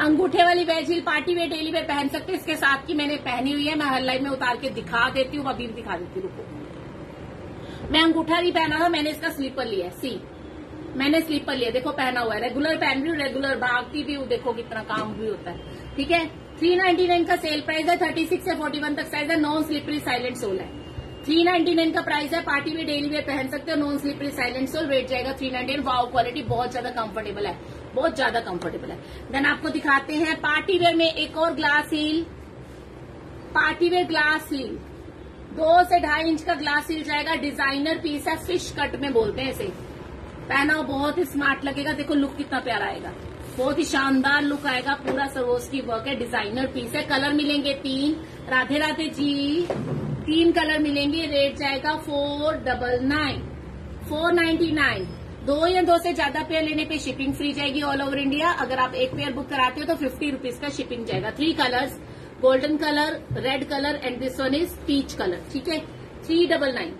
[SPEAKER 1] अंगूठे वाली wedge heel party wear daily wear पहन सकते इसके साथ की मैंने पहनी हुई है, मैं हर लाइन में उतार के दिखा देती हूँ अभी भी दिखा देती हूँ मैं अंगूठा नहीं पहना था, मैंने इसका स्लीपर लिया सी। मैंने स्लीपर लिया देखो, पहना हुआ है। रेगुलर पहन रही हूँ रेगुलर भागती भी हूँ। देखो कितना काम भी होता है। ठीक है? थ्री नाइनटी नाइन का सेल प्राइस है, थर्टी सिक्स से फोर्टी वन तक साइज़ है नॉन स्लिपरी साइलेंट सोल है। थ्री नाइनटी नाइन का प्राइस है, पार्टी में डेली वेयर पहन सकते हो non slippery silent sole rate जाएगा थ्री नाइनटी वाओ क्वालिटी बहुत ज़्यादा कंफर्टेबल है। बहुत ज़्यादा कंफर्टेबल है। देन आपको दिखाते हैं पार्टी वेयर में एक और glass heel party wear glass heel दो से ढाई इंच का ग्लास हील जाएगा। डिज़ाइनर पीस है फ़िश कट में बोलते हैं इसे। पहना बहुत ही स्मार्ट लगेगा। देखो लुक कितना प्यारा आएगा। बहुत ही शानदार लुक आएगा। पूरा सरोज की वर्क है डिज़ाइनर पीस है। कलर मिलेंगे तीन। राधे राधे जी, तीन कलर मिलेंगे। रेट जाएगा four double nine four ninety nine दो या दो से ज़्यादा पेयर लेने पे शिपिंग फ्री जाएगी ऑल ओवर इंडिया अगर आप एक पेयर बुक कराते हो तो फिफ्टी रुपीज़ का शिपिंग जाएगा. Three colours golden colour red colour and this one is peach colour ठीक है? Three double nine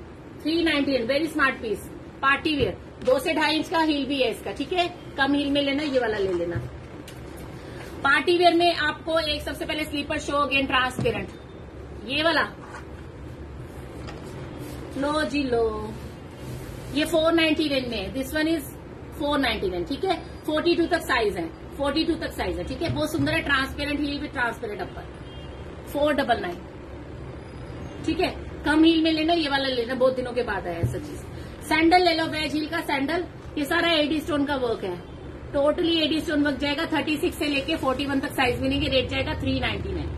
[SPEAKER 1] three ninety very smart piece party wear दो से ढाई इंच का हील भी है इसका, ठीक है? कम हील में लेना, ये वाला ले लेना. पार्टी वेयर में आपको एक सबसे पहले स्लीपर शो अगेन ट्रांसपेरेंट ये वाला. लो जी, लो. ये फोर नाइनटी नाइन में this one is four ninety nine ठीक है? फोर्टी टू तक साइज़ है। फोर्टी टू तक साइज़ है, ठीक है? बहुत सुंदर है transparent heel with transparent upper four double nine ठीक है? कम हील में लेना, ये वाला लेना, बहुत दिनों के बाद आया ऐसा चीज़। सैंडल ले लो वेज हील का सैंडल ये सारा एडी स्टोन का वर्क है। टोटली एडी स्टोन वर्क जाएगा थर्टी सिक्स से लेके फोर्टी वन तक साइज़ मिलेंगे। रेट जाएगा three ninety nine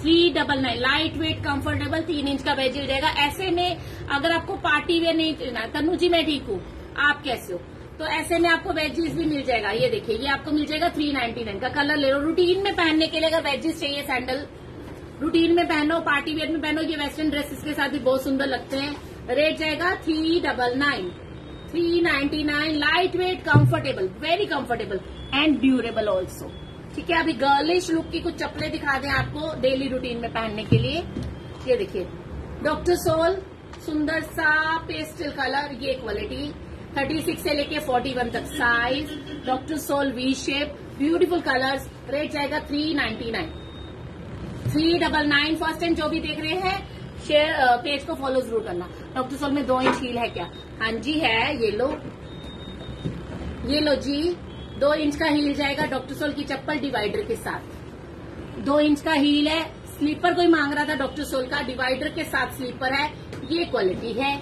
[SPEAKER 1] three double nine light weight comfortable तीन इंच का हिल जाएगा ऐसे में अगर आपको पार्टी वेयर नहीं लेना तनु जी मैं ठीक हूँ। आप कैसे हो? तो ऐसे में आपको वेजिस भी मिल जाएगा। ये देखिए, ये आपको मिल जाएगा थ्री नाइनटी नाइन का कलर ले लो। रूटीन में पहनने के लिए अगर वेजिस चाहिए सैंडल रूटीन में पहनो पार्टी वेयर में पहनो, ये वेस्टर्न ड्रेसेस के साथ भी बहुत सुंदर लगते हैं। रेट जाएगा three double nine. Three ninety nine light weight comfortable very comfortable and durable also ठीक है अभी गर्लिश लुक की कुछ चप्पलें दिखा दें आपको डेली रूटीन में पहनने के लिए? ये देखिए डॉक्टर सोल सुंदर सा पेस्टल कलर ये क्वालिटी 36 से लेके 41 तक size doctor sole V shape beautiful colours rate जाएगा three ninety nine three double nine first time जो भी देख रहे हैं शेयर पेज को फॉलो ज़रूर करना. डॉक्टर सोल में दो इंच हील है क्या? हाँ जी, है, ये लो. ये लो जी. दो इंच का हील जाएगा डॉक्टर सोल की चप्पल डिवाइडर के साथ। दो इंच का हील है, स्लीपर कोई मांग रहा था डॉक्टर सोल का, डिवाइडर के साथ स्लीपर है, ये क्वालिटी है।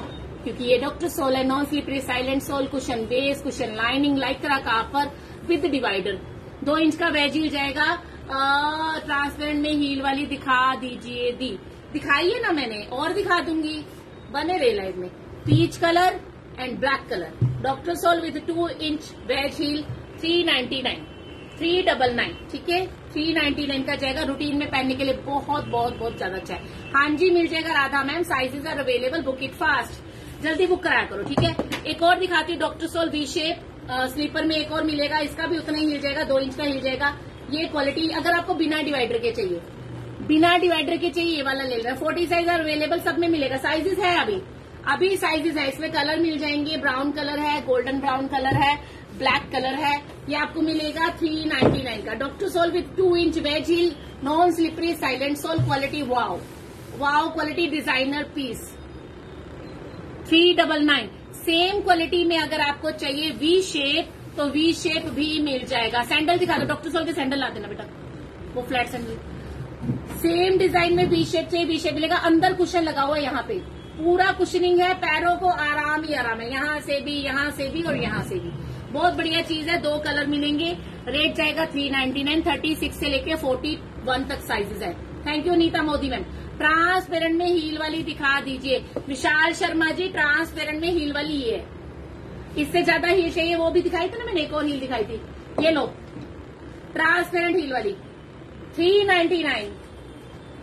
[SPEAKER 1] क्योंकि ये डॉक्टर सोल है non slippery silent sole cushion base cushion lining like तरह का अपर विद डिवाइडर दो इंच का वेज हील जाएगा ट्रांसपेरेंट में हील वाली दिखा दीजिए दी। दिखाई ना मैंने, और दिखा दूँगी। बने रहे लाइव में। Peach colour and black colour doctor sole with two inch wedge heel. Three ninety nine. Three double nine, ठीक है? थ्री नाइन्टी नाइन का जाएगा। रूटीन में पहनने के लिए बहुत बहुत बहुत ज़्यादा अच्छा है। हाँ जी, मिल जाएगा Radha ma'am. Sizes are available book it fast जल्दी बुक कराया करो, ठीक है? एक और दिखाती हूँ doctor sole V shape slipper में एक और मिलेगा। इसका भी उतना ही मिल जाएगा, दो इंच का मिल जाएगा। ये क्वालिटी अगर आपको बिना डिवाइडर के चाहिए, बिना डिवाइडर के चाहिए, ये वाला ले लेना फोर्टी साइज़ आर अवेलेबल सब में मिलेगा। साइजेस है अभी। अभी साइजेस है, इसमें कलर मिल जाएँगे। ब्राउन कलर है गोल्डन ब्राउन कलर है। ब्लैक कलर है। ये आपको मिलेगा थ्री नाइन्टी नाइन का। Doctor sole with two inch wedge heel non slippery silent sole quality wow wow quality designer piece three double nine same quality में अगर आपको चाहिए वी शेप तो वी शेप भी मिल जाएगा। सैंडल दिखा दो। डॉक्टर सोल के सैंडल ला देना बेटा। वो फ्लैट सैंडल सेम डिज़ाइन में वी शेप चाहिए वी शेप मिलेगा। अंदर कुशन लगा हुआ है यहाँ पे। पूरा कुशनिंग है, पैरों को आराम ही आराम है। यहाँ से भी, यहाँ से भी और यहाँ से भी। बहुत बढ़िया चीज़ है, दो कलर मिलेंगे। रेट जाएगा three ninety nine thirty six से लेके फोर्टी वन तक साइजेस है। Thank you Neeta Modi ma'am transparent में हील वाली दिखा दीजिए। विशाल शर्मा जी ट्रांसपेरेंट में हील वाली ये। है इससे ज़्यादा हील चाहिए, वो भी दिखाई थी ना मैंने एक और हील दिखाई थी। ये लो। ट्रांसपेरेंट हील वाली। थ्री नाइन्टी नाइन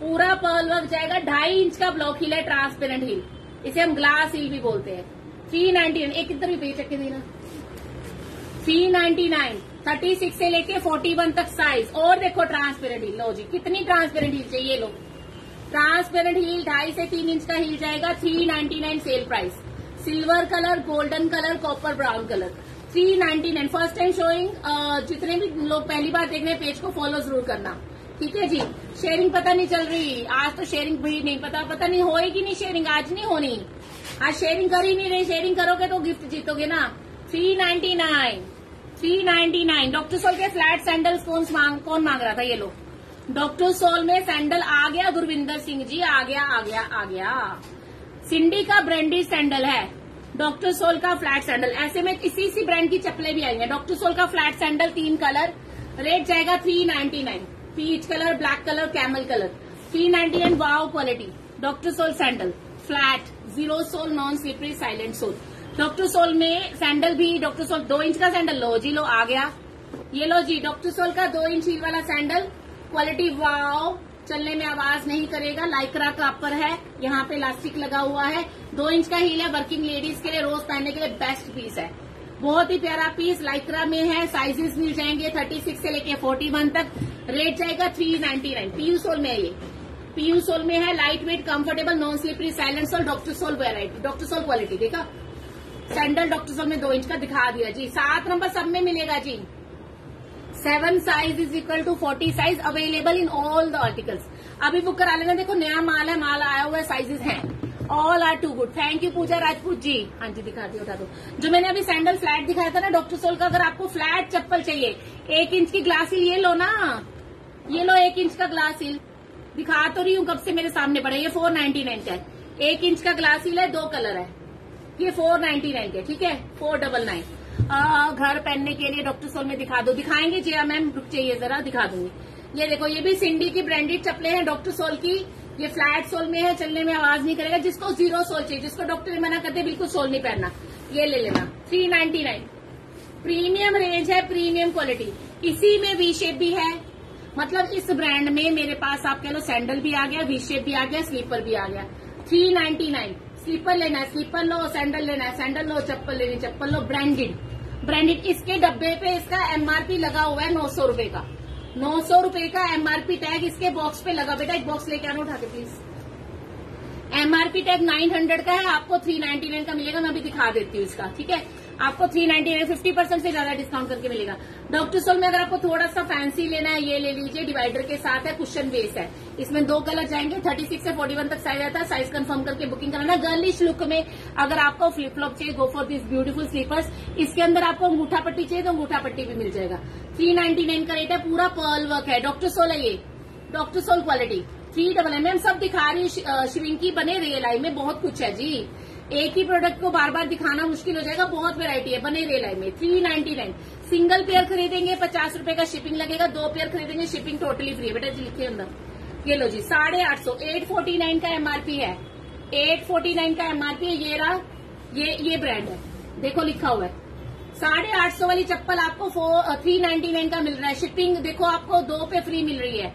[SPEAKER 1] पूरा पर्ल वर्क जाएगा, ढाई इंच का ब्लॉक हिल है ट्रांसपेरेंट हिल इसे हम ग्लास हिल भी बोलते हैं। थ्री नाइनटी नाइन एक किधर भी पेज रखे देना। Three ninety nine thirty six से लेके फोर्टी वन तक साइज़ और देखो ट्रांसपेरेंट हिल लो जी, कितनी ट्रांसपेरेंट हिल चाहिए लो। ट्रांसपेरेंट हिल ढाई से तीन इंच का हिल जाएगा three ninety nine sale price silver colour golden colour copper brown colour three ninety nine first time showing जितने भी लोग पहली बार देख रहे हैं पेज को फॉलो ज़रूर करना। ठीक है जी? शेयरिंग पता नहीं चल रही। आज तो शेयरिंग भी नहीं, पता पता नहीं होएगी नहीं शेयरिंग आज नहीं होनी। आज शेयरिंग कर ही नहीं रही शेयरिंग करोगे तो गिफ्ट जीतोगे ना। Three ninety nine three ninety nine. Doctor sole के फ्लैट सैंडल कौन मांग कौन मांग रहा था ये लोग? डॉक्टर सोल में सैंडल आ गया, गुरविंदर सिंह जी, आ गया आ गया आ गया। सिंडी का ब्रांडेड सैंडल है, डॉक्टर सोल का फ्लैट सैंडल। ऐसे में इसी इसी ब्रांड की चप्पलें भी आई हैं डॉक्टर सोल का फ्लैट सैंडल तीन कलर, रेट जाएगा three ninety nine. Peach colour, black colour, camel colour. Three ninety nine wow quality. Doctor sole sandal, flat, zero sole, non slippery, silent sole. Doctor sole में sandal भी, doctor sole दो inch का sandal लो जी, लो आ गया। ये लो जी, डॉक्टर सोल का दो इंच हील वाला सैंडल। क्वालिटी वाओ, चलने में आवाज़ नहीं करेगा, लाइक्रा का अपर है, यहाँ पे इलास्टिक लगा हुआ है। दो इंच का हील है, वर्किंग लेडीज़ के लिए रोज पहनने के लिए बेस्ट पीस है। बहुत ही प्यारा पीस, लाइक्रा में है साइजेस मिल जाएँगे 36 से लेके 41 तक। रेट जाएगा 399 पीयू सोल में है ये। पीयू सोल में है light weight comfortable non slippery silent sole doctor sole variety doctor sole quality देखा? सैंडल डॉक्टर सोल ने दो इंच का दिखा दिया जी। सात नंबर सब में मिलेगा जी। Seven size is equal to forty size available in all the articles अभी बुक करा लेना, देखो नया माल है, माल आया हुआ है साइजेस हैं। All are too good thank you Pooja Rajput ji. हाँ जी दिखा दी, उठा दो। जो मैंने अभी सैंडल फ्लैट दिखाया था ना डॉक्टर सोल का, अगर आपको फ्लैट चप्पल चाहिए, एक इंच की ग्लास हिल ये लो ना। ये लो एक इंच का ग्लास हिल दिखा तो रही हूँ, कब से मेरे सामने पड़े ये फोर नाइन्टी नाइन का है। एक इंच का ग्लास हिल है, दो कलर है। ये फोर नाइन्टी नाइन के, ठीक है? फोर डबल नाइन घर पहनने के लिए डॉक्टर सोल में दिखा दो। दिखाएँगे जी हाँ मैम? रुक चाहिए जरा, दिखा दूँगी। ये देखो, ये भी सिंडी की ब्रांडेड चप्पलें हैं डॉक्टर सोल की। ये फ्लैट सोल में है, चलने में आवाज़ नहीं करेगा। जिसको ज़ीरो सोल चाहिए, जिसको डॉक्टर ने मना करते बिल्कुल सोल नहीं पहनना। ये ले लेना three ninety nine premium range है प्रीमियम क्वालिटी इसी में वी शेप भी है। मतलब इस ब्रांड में मेरे पास, आप कह लो सैंडल भी आ गया वी शेप भी आ गया स्लीपर भी आ गया। थ्री नाइन्टी नाइन स्लीपर लेना है, स्लीपर लो, सैंडल लेना है, सैंडल लो, चप्पल लेनी चप्पल लो, ब्रांडेड। ब्रांडेड इसके डब्बे पे इसका एमआरपी लगा हुआ है नौ सौ रुपये का। नौ सौ रुपये का एमआरपी टैग इसके बॉक्स पे लगा। बेटा, एक बॉक्स लेके आना उठा के प्लीज़ एमआरपी टैग 900 का है, आपको 399 का मिलेगा, मैं अभी दिखा देती हूँ इसका, ठीक है? आपको 399 फिफ्टी परसेंट से ज़्यादा डिस्काउंट करके मिलेगा। डॉक्टर सोल में अगर आपको थोड़ा सा फैंसी लेना है, ये ले लीजिए डिवाइडर के साथ है कुशन बेस है। इसमें दो कलर जाएँगे 36 से 41 तक साइज़ आता है साइज़ कंफर्म करके बुकिंग कराना। गर्लिश लुक में अगर आपको फ्लिप फ्लॉप चाहिए go for this beautiful slippers इसके अंदर आपको अंगूठा पट्टी चाहिए तो अंगूठा पट्टी भी मिल जाएगा। थ्री का रेट है, पूरा पर्ल वर्क है। डॉक्टर सोल है ये। Doctor sole quality three double M सब दिखा रही हूँ श्रिंकी बने रियल आई में, बहुत कुछ है जी। एक ही प्रोडक्ट को बार बार दिखाना मुश्किल हो जाएगा, बहुत वेरायटी है, बने आई में three ninety nine single pair खरीदेंगे, पचास रुपये का शिपिंग लगेगा, दो पेयर खरीदेंगे शिपिंग टोटली फ्री है। बेटा जी लिखिए अंदर। ये लो जी, साढ़े आठ सौ एट फोर्टी नाइन का एमआरपी है। एट फोर्टी नाइन का एमआरपी है, ये रहा, ये ये ब्रांड है। देखो लिखा हुआ है। साढ़े आठ सौ वाली चप्पल आपको थ्री नाइन्टी नाइन का मिल रहा है। शिपिंग देखो आपको दो पे फ्री मिल रही है।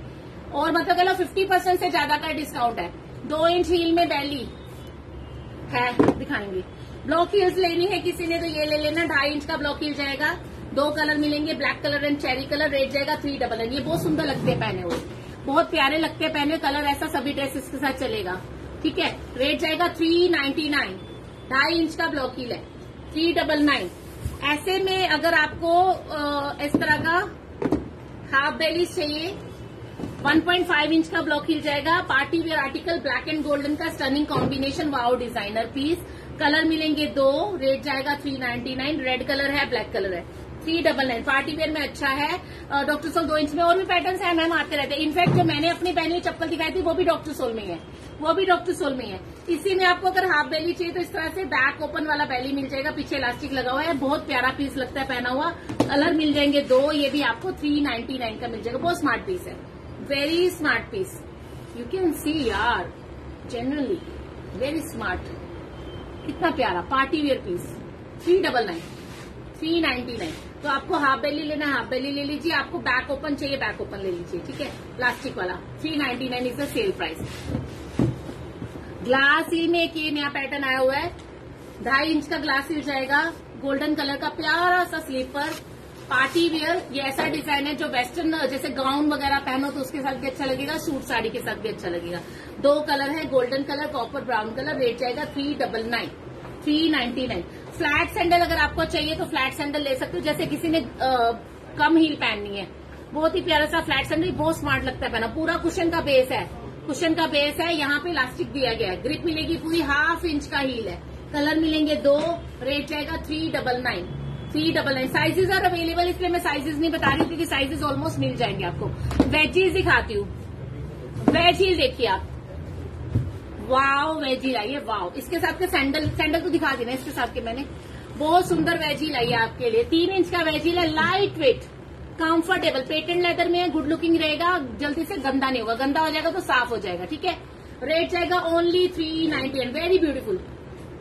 [SPEAKER 1] और मतलब कह लो फिफ्टी परसेंट से ज़्यादा का डिस्काउंट है। दो इंच हील में बैली है, दिखाएँगे। ब्लॉक हील्स लेनी है किसी ने तो ये ले लेना। ढाई इंच का ब्लॉक हील जाएगा। दो कलर मिलेंगे black colour and cherry colour rate जाएगा थ्री डबल एन ये बहुत सुंदर लगते हैं पहने हुए। बहुत प्यारे लगते हैं पहने कलर ऐसा सभी ड्रेसेस के साथ चलेगा। ठीक है? रेट जाएगा थ्री नाइन्टी नाइन ढाई इंच का ब्लॉक हील है। थ्री डबल नाइन ऐसे में अगर आपको इस तरह का हाफ़ बेलीज चाहिए 1.5 इंच का ब्लॉक हिल जाएगा। Party wear article black and golden का stunning combination. Wow, designer piece. Colour मिलेंगे दो। रेट जाएगा 399 रेड कलर है, ब्लैक कलर है। Three double nine. Party wear में अच्छा है। डॉक्टर सोल दो इंच में। और भी पैटर्न है, मैम, आते रहते हैं। इनफैक्ट जो मैंने अपनी पहनी हुई चप्पल दिखाई थी, वो भी डॉक्टर सोल में है। वो भी डॉक्टर सोल में है। इसी में आपको अगर हाफ़ बेली चाहिए तो इस तरह से बैक ओपन वाला बेली मिल जाएगा। पीछे इलास्टिक लगा हुआ है। बहुत प्यारा पीस लगता है पहना हुआ। कलर मिल जाएँगे दो। ये भी आपको थ्री नाइन्टी नाइन का मिल जाएगा। बहुत स्मार्ट पीस है। Very smart piece. You can see यार generally, very smart. कितना प्यारा party wear piece three double nine three ninety nine तो आपको हाफ़ बेली लेना है हाफ़ बेली ले लीजिए, आपको बैक ओपन चाहिए बैक ओपन ले लीजिए, ठीक है? प्लास्टिक वाला three ninety nine is the sale price glass heel में एक ये नया पैटर्न आया हुआ है. ढाई इंच का ग्लास हिल जाएगा. गोल्डन कलर का प्यारा सा स्लीपर पार्टी वेयर ये ऐसा डिज़ाइन है जो वेस्टर्न जैसे गाउन वगैरह पहनो तो उसके साथ भी अच्छा लगेगा सूट साड़ी के साथ भी अच्छा लगेगा। दो कलर है golden colour copper brown colour rate जाएगा three double nine three ninety nine flat sandal अगर आपको चाहिए तो फ्लैट सैंडल ले सकते हो जैसे किसी ने आ, कम हील पहननी है। बहुत ही प्यारा सा फ्लैट सैंडल बहुत स्मार्ट लगता है पहना पूरा कुशन का बेस है। कुशन का बेस है यहाँ पे इलास्टिक दिया गया है। ग्रिप मिलेगी पूरी हाफ़ इंच का हील है। कलर मिलेंगे दो रेट जाएगा three double nine three double nine. Sizes are available इसलिए मैं साइजेस नहीं बता रही क्योंकि साइजेस ऑलमोस्ट मिल जाएँगे आपको। वेजीज दिखाती हूँ। वेज हील देखिए आप। वाओ वेज हील है वाओ इसके साथ के सैंडल सैंडल तो दिखा देना इसके साथ के मैंने। बहुत सुंदर वेज हील आई है आपके लिए। तीन इंच का वेज हील है light weight comfortable patent leather में है गुड लुकिंग रहेगा, जल्दी से गंदा नहीं होगा। गंदा हो जाएगा तो साफ़ हो जाएगा, ठीक है? रेट जाएगा only three ninety very beautiful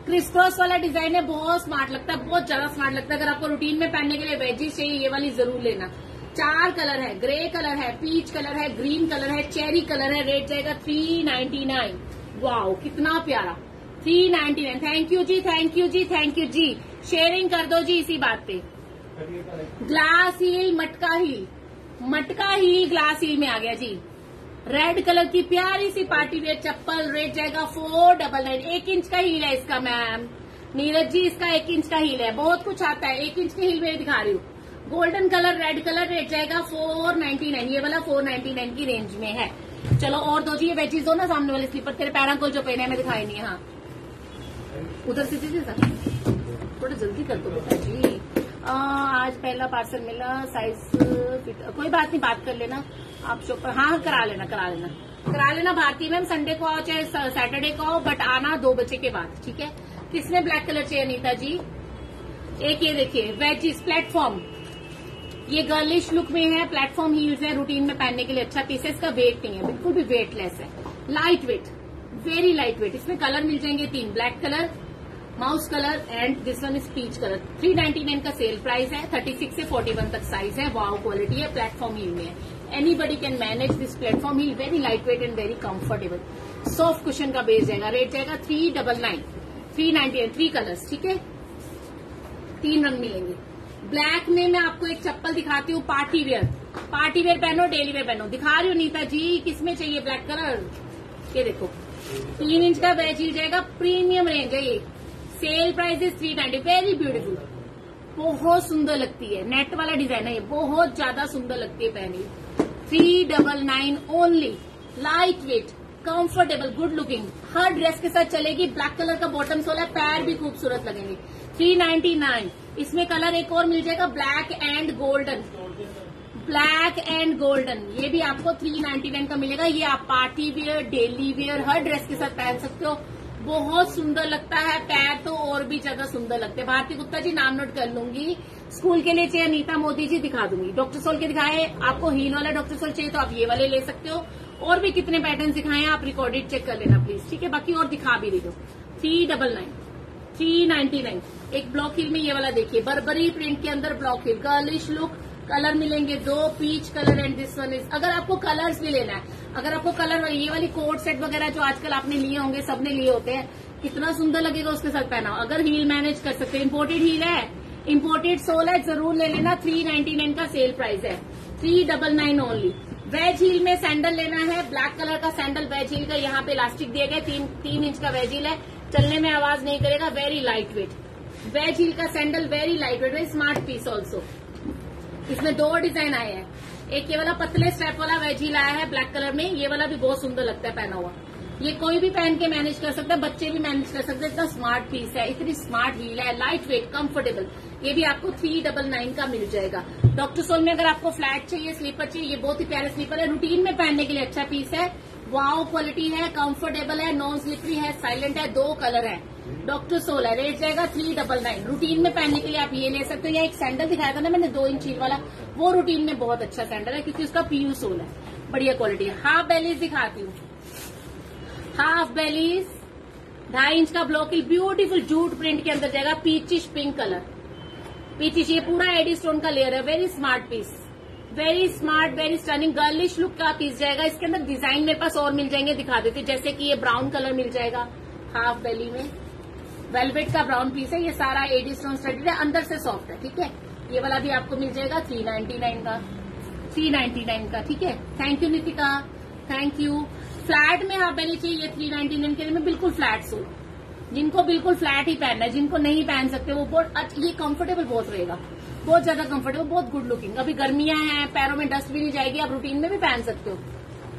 [SPEAKER 1] crisscross वाला डिज़ाइन है, बहुत स्मार्ट लगता है, बहुत ज़्यादा स्मार्ट लगता है। अगर आपको रूटीन में पहनने के लिए वेजीज चाहिए ये वाली ज़रूर लेना। चार कलर है ग्रे कलर है पीच कलर है ग्रीन कलर है चेरी कलर है रेट जाएगा थ्री नाइन्टी नाइन वाओ कितना प्यारा। Three ninety nine thank you ji thank you जी थैंक यू जी। शेयरिंग कर दो जी इसी बात पे। ग्लास हील मटका हील मटका हील ग्लास हील में आ गया जी। रेड कलर की प्यारी सी पार्टी वेयर चप्पल रेट जाएगा फोर डबल नाइन एक इंच का हील है इसका मैम नीरज जी, इसका एक इंच का हील है। बहुत कुछ आता है। एक इंच के हील में दिखा रही हूँ। Golden colour red colour rate जाएगा फोर नाइन्टी नाइन ये वाला फोर नाइन्टी नाइन की रेंज में है। चलो, और दो जी, ये वेजीज हो ना सामने वाले स्लीपर तेरे पैरा को जो पहने मैं दिखाई नहीं, है। हाँ उधर से दीजिए सर। थोड़ा जल्दी कर दो, बेटा जी। आ, आज पहला पार्सल मिला साइज़ कोई बात नहीं बात कर लेना। आप शो पर हाँ करा लेना करा लेना। करा लेना भारतीय मैम संडे को आओ चाहे सैटरडे को आओ बट आना दो बजे के बाद ठीक है? किसने ब्लैक कलर चाहिए अनीता जी? एक ये देखिए वेजिस प्लेटफॉर्म ये गर्लिश लुक में है प्लेटफॉर्म हील्स है रूटीन में पहनने के लिए अच्छा पीस है इसका वेट नहीं है बिल्कुल भी वेटलेस है। Light weight very light weight इसमें कलर मिल जाएँगे तीन black colour mouse colour and this one is peach colour 399 का सेल प्राइस है 36 से 41 तक साइज़ है वाव क्वालिटी है प्लेटफॉर्म हील में है। Anybody can manage this platform heel very light weight and very comfortable soft cushion का base जाएगा रेट जाएगा three double nine three ninety nine three colours ठीक है? तीन रंग मिलेंगे। ब्लैक में मैं आपको एक चप्पल दिखाती हूँ पार्टी वेयर पार्टी वेयर पहनो डेली वेयर पहनो। दिखा रही हूँ, नीता जी, किसमें चाहिए ब्लैक कलर ये देखो। तीन इंच का बैच ही जाएगा प्रीमियम रेंज है ये। Sale price is three ninety very beautiful बहुत सुंदर लगती है। नेट वाला डिज़ाइन है ये, बहुत ज़्यादा सुंदर लगती है पहनी। Three double nine only light weight comfortable good looking हर ड्रेस के साथ चलेगी ब्लैक कलर का बॉटम सोला, पैर भी खूबसूरत लगेंगे। थ्री नाइन्टी नाइन, इसमें कलर एक और मिल जाएगा black and golden black and golden ये भी आपको थ्री नाइन्टी नाइन का मिलेगा। ये आप पार्टी वेयर डेली वेयर हर ड्रेस के साथ पहन सकते हो। बहुत सुंदर लगता है, पैर तो और भी ज़्यादा सुंदर लगते हैं। भारती गुप्ता जी, नाम नोट कर लूँगी। स्कूल के लिए चाहिए अनीता मोदी जी दिखा दूँगी। डॉक्टर सोल के दिखाए, आपको हील वाला डॉक्टर सोल चाहिए तो आप ये वाले ले सकते हो। और भी कितने पैटर्न दिखाए आप रिकॉर्डेड चेक कर लेना प्लीज़ ठीक है? बाकी और दिखा भी दे दो। Three double nine three ninety nine एक ब्लॉक हिल में ये वाला देखिए, बर्बरी प्रिंट के अंदर block heel girlish look colour मिलेंगे दो peach colour and this one is अगर आपको कलर्स भी लेना है अगर आपको कलर ये वाली कोट सेट वगैरह जो आजकल आपने लिए होंगे, सबने लिए होते हैं, कितना सुंदर लगेगा उसके साथ पहना। अगर हील मैनेज कर सकते हैं। इम्पोर्टेड हील है। इम्पोर्टेड सोल है, ज़रूर ले लेना। थ्री नाइन्टी नाइन का सेल प्राइस है। Three double nine only wedge heel में सैंडल लेना है। ब्लैक कलर का सैंडल वेज हील का यहाँ पे इलास्टिक दिया गया। तीन तीन इंच का वेज हील है। चलने में आवाज़ नहीं करेगा। Very light weight wedge heel का sandal very light weight very smart piece also इसमें दो डिज़ाइन आए हैं। एक ये वाला पतले स्टेप वाला वेज हील आया है ब्लैक कलर में, ये वाला भी बहुत सुंदर लगता है पहना हुआ। ये कोई भी पहन के मैनेज कर सकता है, बच्चे भी मैनेज कर सकते हैं। इतना स्मार्ट पीस है, इतनी स्मार्ट हील है लाइट वेट कंफर्टेबल ये भी आपको थ्री डबल नाइन का मिल जाएगा। डॉक्टर सोल में अगर आपको फ्लैट चाहिए स्लीपर चाहिए, ये बहुत ही प्यारे स्लीपर है। रूटीन में पहनने के लिए अच्छा पीस है। वाओ क्वालिटी है कंफर्टेबल है नॉन स्लिपरी है साइलेंट है, दो कलर है। डॉक्टर सोल है रेट जाएगा थ्री डबल नाइन। रूटीन में पहनने के लिए आप ये ले सकते हो। या एक सैंडल दिखाया था ना मैंने, दो इंच वाला। वो रूटीन में बहुत अच्छा सैंडल है, क्योंकि उसका पीयू सोल है। बढ़िया क्वालिटी है। हाफ़ बैलीज दिखाती हूँ। हाफ़ बैलीज ढाई इंच का ब्लॉक ब्यूटीफुल जूट प्रिंट के अंदर जाएगा पीचिश पिंक कलर पीचिश ये पूरा एडी स्टोन का लेयर है। Very smart piece very smart very stunning girlish look का पीस जाएगा। इसके अंदर डिज़ाइन मेरे पास और मिल जाएँगे, दिखा देते जैसे कि ये ब्राउन कलर मिल जाएगा। हाफ़ बेली में। वेलवेट का ब्राउन पीस है, ये सारा एडी स्टोन स्टडीड है, अंदर से सॉफ्ट है, ठीक है? ये वाला भी आपको मिल जाएगा थ्री नाइन्टी नाइन का। थ्री नाइन्टी नाइन का, ठीक है? Thank you Nitika thank you flat में आप पहले चाहिए ये थ्री नाइन्टी नाइन के लिए, में बिल्कुल फ्लैट सूट जिनको बिल्कुल फ्लैट ही पहनना है, जिनको नहीं पहन सकते, वो बहुत ये कंफर्टेबल बहुत रहेगा। बहुत ज़्यादा कंफर्टेबल बहुत गुड लुकिंग अभी गर्मियाँ हैं, पैरों में डस्ट भी नहीं जाएगी, आप रूटीन में भी पहन सकते हो।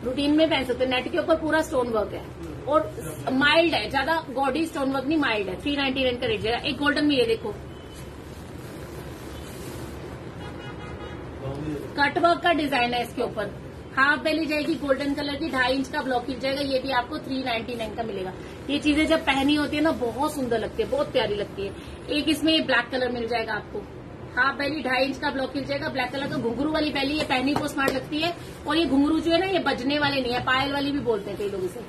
[SPEAKER 1] रूटीन में पहन सकते हो। नेट के ऊपर पूरा स्टोन वर्क है। और माइल्ड है, ज़्यादा गॉडी स्टोन वर्क नहीं माइल्ड है। थ्री नाइन्टी नाइन का रेट जाएगा एक गोल्डन में ये देखो। कटवर्क का डिज़ाइन है इसके ऊपर। हाफ़ बेली जाएगी गोल्डन कलर की, ढाई इंच का ब्लॉक जाएगा, ये भी आपको थ्री नाइन्टी नाइन का मिलेगा। ये चीज़ें जब पहनी होती है ना, बहुत सुंदर लगती है, बहुत प्यारी लगती है। एक इसमें ब्लैक कलर मिल जाएगा आपको। हाफ़ बैली ढाई इंच का ब्लॉक मिल जाएगा ब्लैक कलर का घुंगरू वाली बैली ये पहनी को स्मार्ट लगती है। और ये घुंगरू जो है ना, ये बजने वाले नहीं है, पायल वाली भी बोलते हैं कई लोग इसे।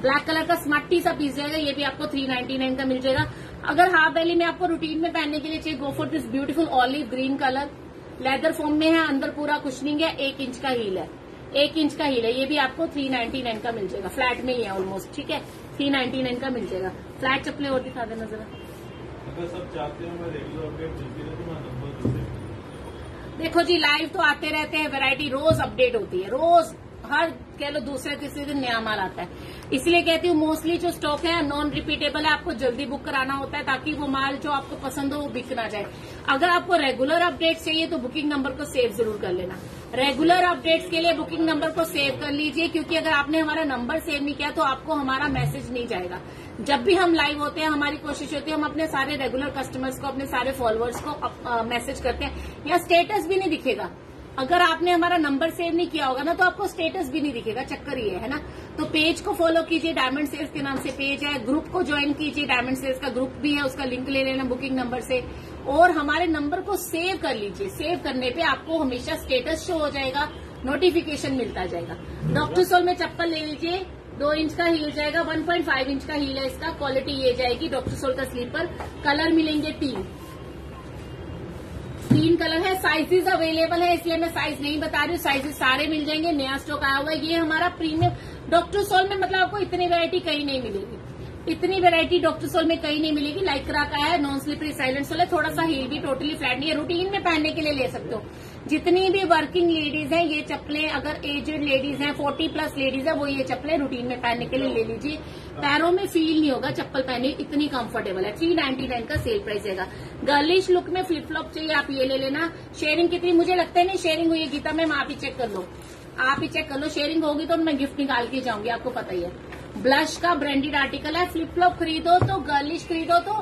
[SPEAKER 1] ब्लैक कलर का स्मार्टी सा पीस जाएगा ये भी आपको थ्री नाइन्टी नाइन का मिल जाएगा। अगर हाफ़ बैली में आपको रूटीन में पहनने के लिए चाहिए go for this beautiful olive green colour leather form में है अंदर पूरा कुशनिंग है एक इंच का हील है। एक इंच का हील है ये भी आपको थ्री नाइन्टी नाइन का मिल जाएगा। फ्लैट में ही है ऑलमोस्ट ठीक है? थ्री नाइन्टी नाइन का मिल जाएगा। फ्लैट चप्पलें और दिखा देना जरा।
[SPEAKER 2] हैं
[SPEAKER 1] देखो जी लाइव तो आते रहते हैं वैरायटी रोज अपडेट होती है रोज। हर कह लो दूसरे तीसरे दिन नया माल आता है। इसलिए कहती हूँ मोस्टली जो स्टॉक है नॉन रिपीटेबल है, आपको जल्दी बुक कराना होता है ताकि वो माल जो आपको पसंद हो वो बिक ना जाए। अगर आपको रेगुलर अपडेट चाहिए तो बुकिंग नंबर को सेव ज़रूर कर लेना। रेगुलर अपडेट्स के लिए बुकिंग नंबर को सेव कर लीजिए, क्योंकि अगर आपने हमारा नंबर सेव नहीं किया तो आपको हमारा मैसेज नहीं जाएगा। जब भी हम लाइव होते हैं, हमारी कोशिश होती है, हम अपने सारे रेगुलर कस्टमर्स को, अपने सारे फॉलोअर्स को मैसेज करते हैं। या स्टेटस भी नहीं दिखेगा। अगर आपने हमारा नंबर सेव नहीं किया होगा ना तो आपको स्टेटस भी नहीं दिखेगा चक्कर ये है ना। तो पेज को फॉलो कीजिए डायमंड सेल्स के नाम से पेज है। ग्रुप को ज्वाइन कीजिए डायमंड सेल्स का ग्रुप भी है उसका लिंक ले लेना बुकिंग नंबर से। और हमारे नंबर को सेव कर लीजिए। सेव करने पे आपको हमेशा स्टेटस शो हो जाएगा नोटिफिकेशन मिलता जाएगा। डॉक्टर सोल में चप्पल ले लीजिए दो इंच का हील जाएगा 1.5 इंच का हील है इसका क्वालिटी ये जाएगी डॉक्टर सोल का स्लीपर कलर मिलेंगे तीन तीन कलर है साइजेस अवेलेबल है, इसलिए मैं साइज़ नहीं बता रही हूँ साइजेस सारे मिल जाएँगे, नया स्टॉक आया हुआ है। ये हमारा प्रीमियम डॉक्टर सोल में मतलब आपको इतनी वेरायटी कहीं नहीं मिलेगी। इतनी वेरायटी डॉक्टर सोल में कहीं नहीं मिलेगी। लाइक्रा का है नॉन स्लिपरी साइलेंट सोल है, थोड़ा सा हील भी टोटली फ्लैट नहीं है। रूटीन में पहनने के लिए ले सकते हो। जितनी भी वर्किंग लेडीज़ हैं, ये चप्पलें, अगर एजेड लेडीज़ हैं 40 प्लस लेडीज़ है, वो ये चप्पलें रूटीन में पहनने के लिए ले लीजिए। पैरों में फील नहीं होगा, चप्पल पहने इतनी कंफर्टेबल है। थ्री नाइन्टी नाइन का सेल प्राइस रहेगा। गर्लिश लुक में फ्लिप फ्लॉप चाहिए, आप ये ले लेना। शेयरिंग कितनी, मुझे लगता है नहीं शेयरिंग हुई है, गीता मैम, आप ही चेक कर लो। आप ही चेक कर लो। शेयरिंग होगी तो मैं गिफ्ट निकाल के जाऊँगी, आपको पता ही है। ब्लश का ब्रांडेड आर्टिकल है फ्लिप फ्लॉप खरीदो तो गर्लिश खरीदो तो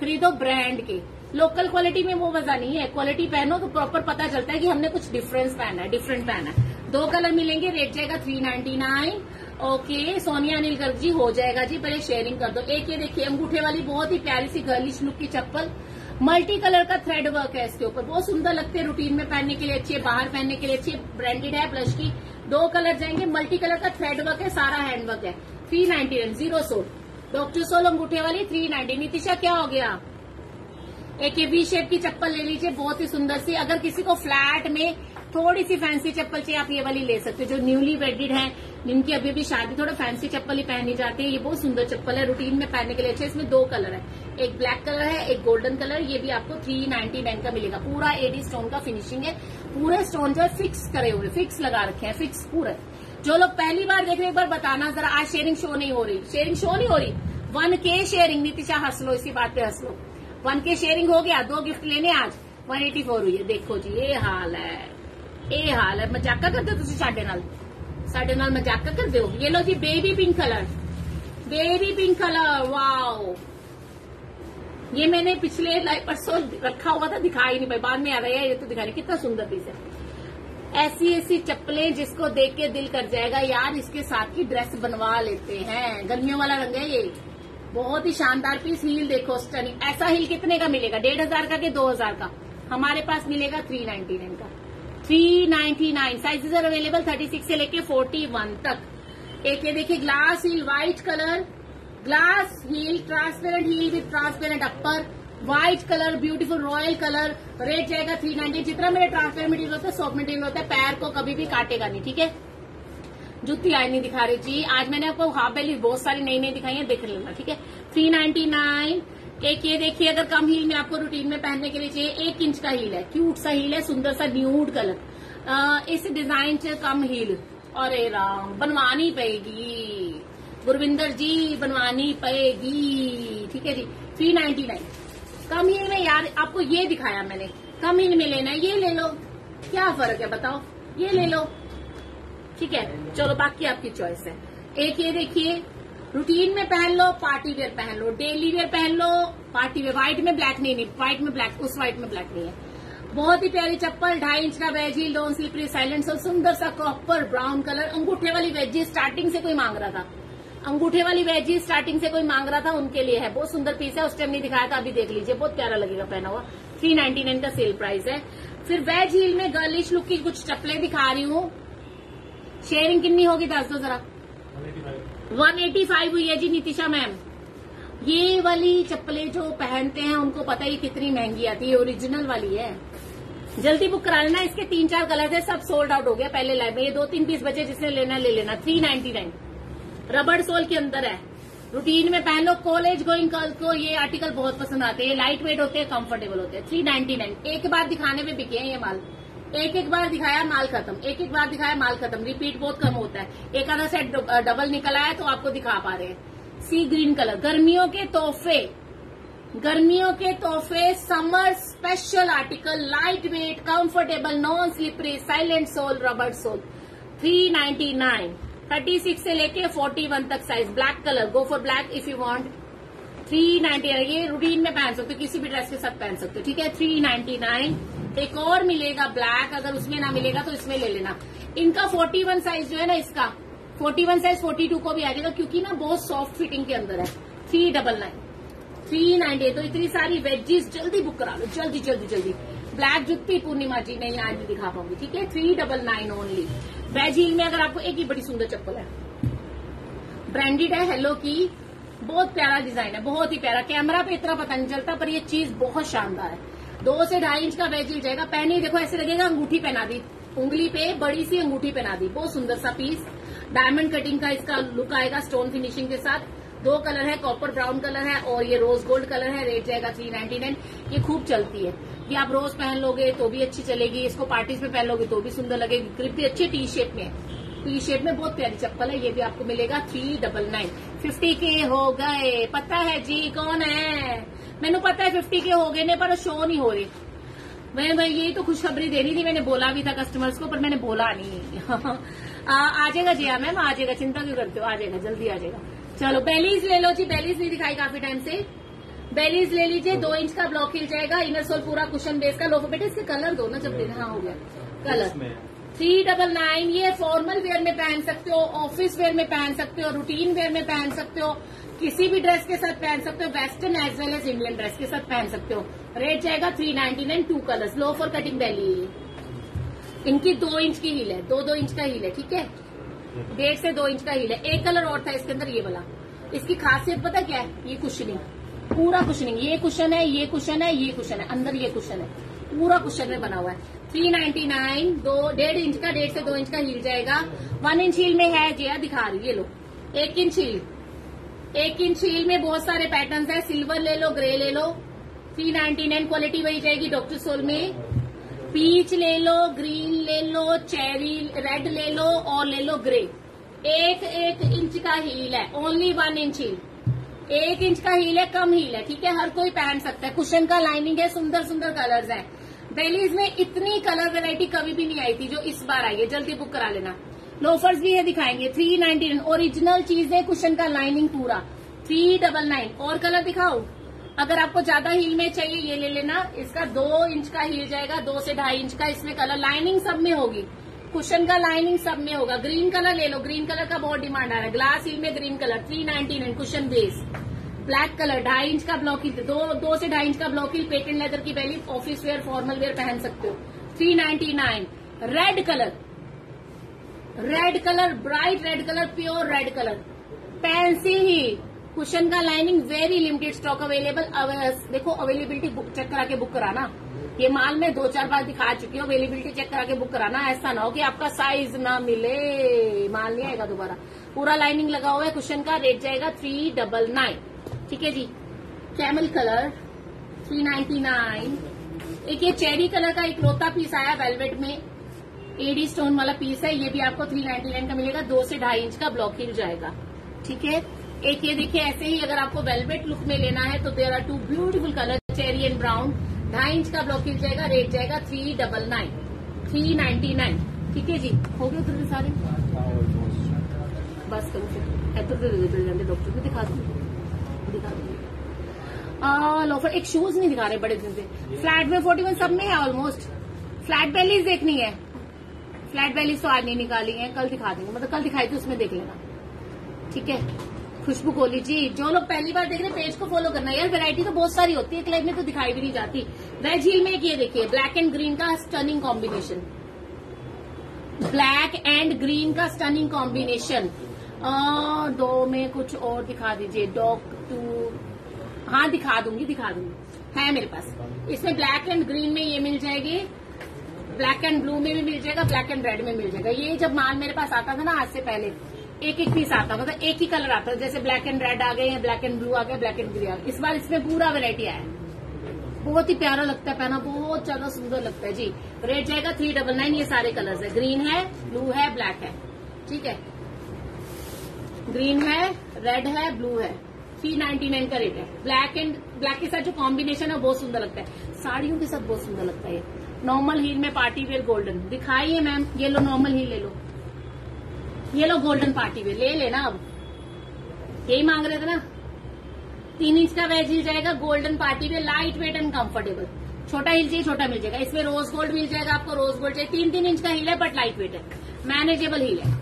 [SPEAKER 1] खरीदो ब्रांड के। लोकल क्वालिटी में वो मज़ा नहीं है। क्वालिटी पहनो तो प्रॉपर पता चलता है कि हमने कुछ डिफरेंस पहना है डिफरेंट पहना है। दो कलर मिलेंगे रेट जाएगा three ninety nine okay Sonia Anil Garg ji, हो जाएगा जी, पहले शेयरिंग कर दो। एक ये देखिए, अंगूठे वाली बहुत ही प्यारी सी गर्लिश लुक की चप्पल। मल्टी कलर का थ्रेड वर्क है इसके ऊपर। बहुत सुंदर लगते हैं रूटीन में पहनने के लिए अच्छी है बाहर पहनने के लिए अच्छे ब्रांडेड है ब्लश की। दो कलर जाएँगे मल्टी कलर का थ्रेड वर्क है, सारा हैंड वर्क है। Three ninety nine zero sole doctor sole अंगूठे वाली थ्री नाइन्टी नितिशा, क्या हो गया? एक ये वी शेप की चप्पल ले लीजिए, बहुत ही सुंदर सी। अगर किसी को फ्लैट में थोड़ी सी फैंसी चप्पल चाहिए, आप ये वाली ले सकते हो, जो न्यूली वेडेड है, जिनकी अभी अभी शादी थोड़ा फैंसी चप्पल ही पहनी जाती है, ये बहुत सुंदर चप्पल है रूटीन में पहनने के लिए अच्छे, इसमें दो कलर है। एक ब्लैक कलर है, एक गोल्डन कलर ये भी आपको थ्री नाइन्टी नाइन का मिलेगा। पूरा एडी स्टोन का फिनिशिंग है, पूरे स्टोन जो है फिक्स करे हुए फिक्स लगा रखे हैं फिक्स पूरे। जो लोग पहली बार देख रहे एक बार बताना, जरा आज शेयरिंग शो नहीं हो रही। शेयरिंग शो नहीं हो रही। वन के शेयरिंग नितिशा, हंस लो, इसी बात पे हंस लो। वन के शेयरिंग हो गया, दो गिफ्ट लेने आज। वन एटी फोर हुई है। देखो जी, ये हाल है। ये हाल है। मजाका करते हो साडे नाल? साडे मजाका करते हो? ये लो जी baby pink colour baby pink colour wow ये मैंने पिछले परसों रखा हुआ था दिखाई नहीं भाई बाद में आ रहा है, ये तो दिखा रही कितना सुंदर पीस है। ऐसी ऐसी चप्पलें जिसको देख के दिल कर जाएगा, यार इसके साथ की ड्रेस बनवा लेते हैं। गर्मियों वाला रंग है ये। बहुत ही शानदार पीस हील देखो स्टनिंग ऐसा हील कितने का मिलेगा? डेढ़ हज़ार का कि दो हज़ार का? हमारे पास मिलेगा थ्री नाइन्टी नाइन का। Three ninety nine sizes are available thirty six से लेके फोर्टी वन तक। एक ये देखिए glass heel white colour glass heel transparent heel with transparent upper white colour beautiful royal colour rate जाएगा थ्री नाइनटी जितना मेरे ट्रांसपेरेंट मटेरियल होता है सॉफ्ट मटेरियल होता है, पैर को कभी भी काटेगा नहीं, ठीक है? जुत्ती आई नहीं दिखा रही जी। आज मैंने आपको हाफ़ बेली बहुत सारी नई नई दिखाई है, देख लेना ठीक है? थ्री नाइनटी नाइन एक ये देखिए, अगर कम हील में आपको रूटीन में पहनने के लिए चाहिए, एक इंच का हील है। क्यूट सा हील है, सुंदर सा न्यूड कलर इस डिज़ाइन से कम हील अरे राम, बनवानी पड़ेगी। गुरविंदर जी, बनवानी पड़ेगी, ठीक है जी? थ्री नाइन्टी नाइन कम हील में यार, आपको ये दिखाया मैंने। कम हील में लेना है, ये ले लो। क्या फ़र्क है, बताओ? ये ले लो। ठीक है? चलो, बाकी आपकी चॉइस है। एक ये देखिए रूटीन में पहन लो पार्टी वेयर पहन लो डेली वेयर पहन लो पार्टी वेयर व्हाइट में ब्लैक नहीं नहीं व्हाइट में ब्लैक उस व्हाइट में ब्लैक नहीं है। बहुत ही प्यारी चप्पल, ढाई इंच का वेज हील डोन स्लिपरी साइलेंट और सुंदर सा कॉपर ब्राउन कलर अंगूठे वाली वेजी स्टार्टिंग से कोई मांग रहा था। अंगूठे वाली वेजी स्टार्टिंग से कोई मांग रहा था, उनके लिए है। बहुत सुंदर पीस है, उस टाइम नहीं दिखाया था, अभी देख लीजिए, बहुत प्यारा लगेगा पहना हुआ। थ्री नाइनटी नाइन का सेल प्राइस है। फिर वेज हील में गर्लिश लुक की कुछ चप्पलें दिखा रही हूँ। शेयरिंग कितनी होगी दस दो जरा? 185 हुई है जी नीतिशा मैम। ये वाली चप्पलें जो पहनते हैं उनको पता ही कितनी महँगी आती है ओरिजिनल वाली है। जल्दी बुक करा लेना इसके तीन चार कलर थे सब सोल्ड आउट हो गया पहले लाइव में। ये दो तीन पीस बचे जिसने लेना ले लेना। थ्री नाइन्टी नाइन रबड़ सोल के अंदर है। रूटीन में पहन लो कॉलेज गोइंग गर्ल को ये आर्टिकल बहुत पसंद आते हैं। लाइट वेट होते हैं कंफर्टेबल होते हैं। थ्री नाइन्टी नाइन एक बार दिखाने में बिके हैं ये माल। एक एक बार दिखाया, माल खत्म। एक एक बार दिखाया, माल खत्म। रिपीट बहुत कम होता है। एक आधा सेट डबल निकल आया तो आपको दिखा पा रहे हैं। सी ग्रीन कलर गर्मियों के तोहफे। गर्मियों के तोहफे summer special article light weight comfortable non slippery silent sole rubber sole three ninety nine thirty six से लेके फोर्टी वन तक size black colour go for black if you want three ninety ये रूटीन में पहन सकते हो। किसी भी ड्रेस के साथ पहन सकते हो। ठीक है? थ्री नाइन्टी नाइन एक और मिलेगा ब्लैक अगर उसमें ना मिलेगा तो इसमें ले लेना। इनका 41 साइज़ जो है ना इसका 41 साइज़ 42 को भी आ जाएगा, क्योंकि ना बहुत सॉफ्ट फिटिंग के अंदर है। Three double nine three ninety तो इतनी सारी वेजीज जल्दी बुक करा लो, जल्दी जल्दी जल्दी। ब्लैक जुत्ती पूर्णिमा जी, नहीं, आज नहीं दिखा पाऊँगी, ठीक है? Three double nine only wedge heel में अगर आपको एक ही बड़ी सुंदर चप्पल है। ब्रांडेड है हेलो की। बहुत प्यारा डिज़ाइन है, बहुत ही प्यारा। कैमरा पे इतना पता नहीं चलता पर ये चीज़ बहुत शानदार है। दो से ढाई इंच का वेज हिल जाएगा। पहने, देखो, ऐसे लगेगा अंगूठी पहना दी। उंगली पे बड़ी सी अंगूठी पहना दी। बहुत सुंदर सा पीस डायमंड कटिंग का इसका लुक आएगा स्टोन फिनिशिंग के साथ। दो कलर है कॉपर ब्राउन कलर है और ये रोज गोल्ड कलर है। रेट जाएगा थ्री नाइनटी नाइन ये खूब चलती है। ये आप रोज पहन लोगे तो भी अच्छी चलेगी। इसको पार्टीज़ में पहन लोगे तो भी सुंदर लगेगी। ग्रिप भी अच्छी टी शेप में टी शेप में बहुत प्यारी चप्पल है। ये भी आपको मिलेगा थ्री डबल नाइन फिफ्टी के हो गए। पता है जी कौन है? मैंने पता है फिफ्टी के हो गए ने पर शो नहीं हो रही। मैं मैं यही तो खुशखबरी देनी थी मैंने बोला भी था कस्टमर्स को पर मैंने बोला नहीं। आ, आ जाएगा जी हाँ मैम आ जाएगा चिंता क्यों करते हो? आ जाएगा जल्दी आ जाएगा। चलो बेलीज ले लो जी बेलीज नहीं दिखाई काफ़ी टाइम से। बेलीज ले लीजिए दो इंच का ब्लॉक हिल जाएगा इनर सोल पूरा कुशन बेस का। लोफो बेटे इसके कलर दो ना जब देना हाँ हो गया कलर थ्री डबल नाइन ये फॉर्मल वेयर में पहन सकते हो ऑफ़िस वेयर में पहन सकते हो रूटीन वेयर में पहन सकते हो। किसी भी ड्रेस के साथ पहन सकते हो, western as well as Indian dress के साथ पहन सकते हो। रेट जाएगा three ninety nine two colours loafer cutting belly इनकी दो इंच की हील है, दो दो इंच का हील है, ठीक है? डेढ़ से दो इंच का हील है। एक कलर और था इसके अंदर, ये वाला। इसकी खासियत पता क्या है? ये कुशनिंग पूरा कुशनिंग ये कुशन है, ये कुशन है, ये कुशन है। अंदर ये कुशन है। पूरा कुशन में बना हुआ है। थ्री नाइनटी नाइन दो, डेढ़ इंच का, डेढ़ से दो इंच का हील जाएगा। वन इंच हील में है, जिया, दिखा रही ये लो। एक इंच हील एक इंच हील में बहुत सारे पैटर्न्स है। सिल्वर ले लो ग्रे ले लो। थ्री नाइनटी नाइन क्वालिटी वही जाएगी डॉक्टर सोल में। पीच ले लो ग्रीन ले लो चेरी रेड ले लो और ले लो ग्रे एक एक इंच का हील है। ओनली वन इंच हील एक इंच का हील है, कम हील है, ठीक है? हर कोई पहन सकता है। कुशन का लाइनिंग है, सुंदर सुंदर कलर्स है। बेलीज में इतनी कलर वेरायटी कभी भी नहीं आई थी जो इस बार आई है। जल्दी बुक करा लेना। लोफर्स भी है दिखाएँगे। थ्री नाइनटी नाइन ओरिजिनल चीज़ है कुशन का लाइनिंग पूरा। थ्री डबल नाइन और कलर दिखाओ। अगर आपको ज़्यादा हील में चाहिए, ये ले लेना। इसका दो इंच का हील जाएगा, दो से ढाई इंच का, इसमें कलर लाइनिंग सब में होगी। कुशन का लाइनिंग सब में होगा। ग्रीन कलर ले लो। ग्रीन कलर का बहुत डिमांड आ रहा है। ग्लास हील में green colour three ninety nine cushion base black colour ढाई इंच का ब्लॉक हिल दो दो से ढाई इंच का ब्लॉक हिल पेटेंट लेदर की belly office wear formal wear पहन सकते हो। Three ninety nine red colour red colour bright red colour pure red colour pencil ही. कुशन का lining very limited stock available देखो अवेलेबिलिटी चेक करा के book कराना. ये माल में दो चार बार दिखा चुकी हूँ अवेलेबिलिटी चेक करा के बुक कराना. ऐसा ना हो कि आपका साइज़ ना मिले. माल नहीं आएगा दोबारा. पूरा लाइनिंग लगा हुआ है कुशन का रेट जाएगा थ्री डबल नाइन ठीक है जी? Camel colour three ninety nine एक ये चेरी कलर का इकलौता पीस आया वेलवेट में. एडी स्टोन वाला पीस है ये भी आपको थ्री नाइन्टी नाइन का मिलेगा दो से ढाई इंच का ब्लॉक हिल जाएगा। ठीक है? एक ये देखिए ऐसे ही अगर आपको वेलवेट लुक में लेना है तो there are two beautiful colour cherry and brown ढाई इंच का ब्लॉक हिल जाएगा रेट जाएगा three double nine three ninety nine ठीक है जी? हो गए उधर सारे? बस करो फिर। इधर दे दे डॉक्टर को दिखा दो दिखा दो लोफर एक शूज़ नहीं दिखा रहे बड़े दिन से। फ्लैट में फोर्टी वन सब में है ऑलमोस्ट फ्लैट बेलीज देखनी है। फ्लैट बेलीज तो आज नहीं निकाली है, कल दिखा देंगे। मतलब कल दिखाई थी, उसमें देख लेना। ठीक है? खुशबू कोहली जी, जो लोग पहली बार देख रहे हैं, पेज को फॉलो करना। यार वैरायटी तो बहुत सारी होती है क्लाइब में तो दिखाई भी नहीं जाती। वेज हिल में एक ये देखिए ब्लैक एंड ग्रीन का stunning combination black and green का स्टनिंग कॉम्बिनेशन दो में कुछ और दिखा दीजिए। डॉग टू हाँ दिखा दूँगी दिखा दूँगी। है मेरे पास। इसमें ब्लैक एंड ग्रीन में ये मिल जाएगी। ब्लैक एंड ब्लू में भी मिल जाएगा, ब्लैक एंड रेड में मिल जाएगा। ये जब माल मेरे पास आता था ना, आज से पहले, एक एक पीस आता मतलब एक ही कलर आता जैसे ब्लैक एंड रेड आ गए, या ब्लैक एंड ब्लू आ गए, ब्लैक एंड ग्रीन आ गए। इस बार इसमें पूरा वेरायटी आया बहुत ही प्यारा लगता है पहना बहुत ज़्यादा सुंदर लगता है। जी रेट जाएगा थ्री डबल नाइन ये सारे कलर्स है। ग्रीन है, ब्लू है, ब्लैक है। ठीक है? ग्रीन है, रेड है, ब्लू है। थ्री नाइन्टी नाइन का रेट है। ब्लैक एंड, ब्लैक के साथ जो कॉम्बिनेशन है बहुत सुंदर लगता है। साड़ियों के साथ बहुत सुंदर लगता है नॉर्मल हील में पार्टी वेयर गोल्डन दिखाइए मैम ये लो नॉर्मल हील ले लो। ये लो गोल्डन पार्टी वेयर ले लेना अब। यही मांग रहे थे ना? तीन इंच का वेज हिल जाएगा golden party wear light weight and comfortable छोटा हिल चाहिए, छोटा मिल जाएगा। इसमें रोज गोल्ड मिल जाएगा आपको रोज गोल्ड चाहिए। तीन तीन इंच का हिल है बट लाइट वेट है। मैनेजेबल हिल है।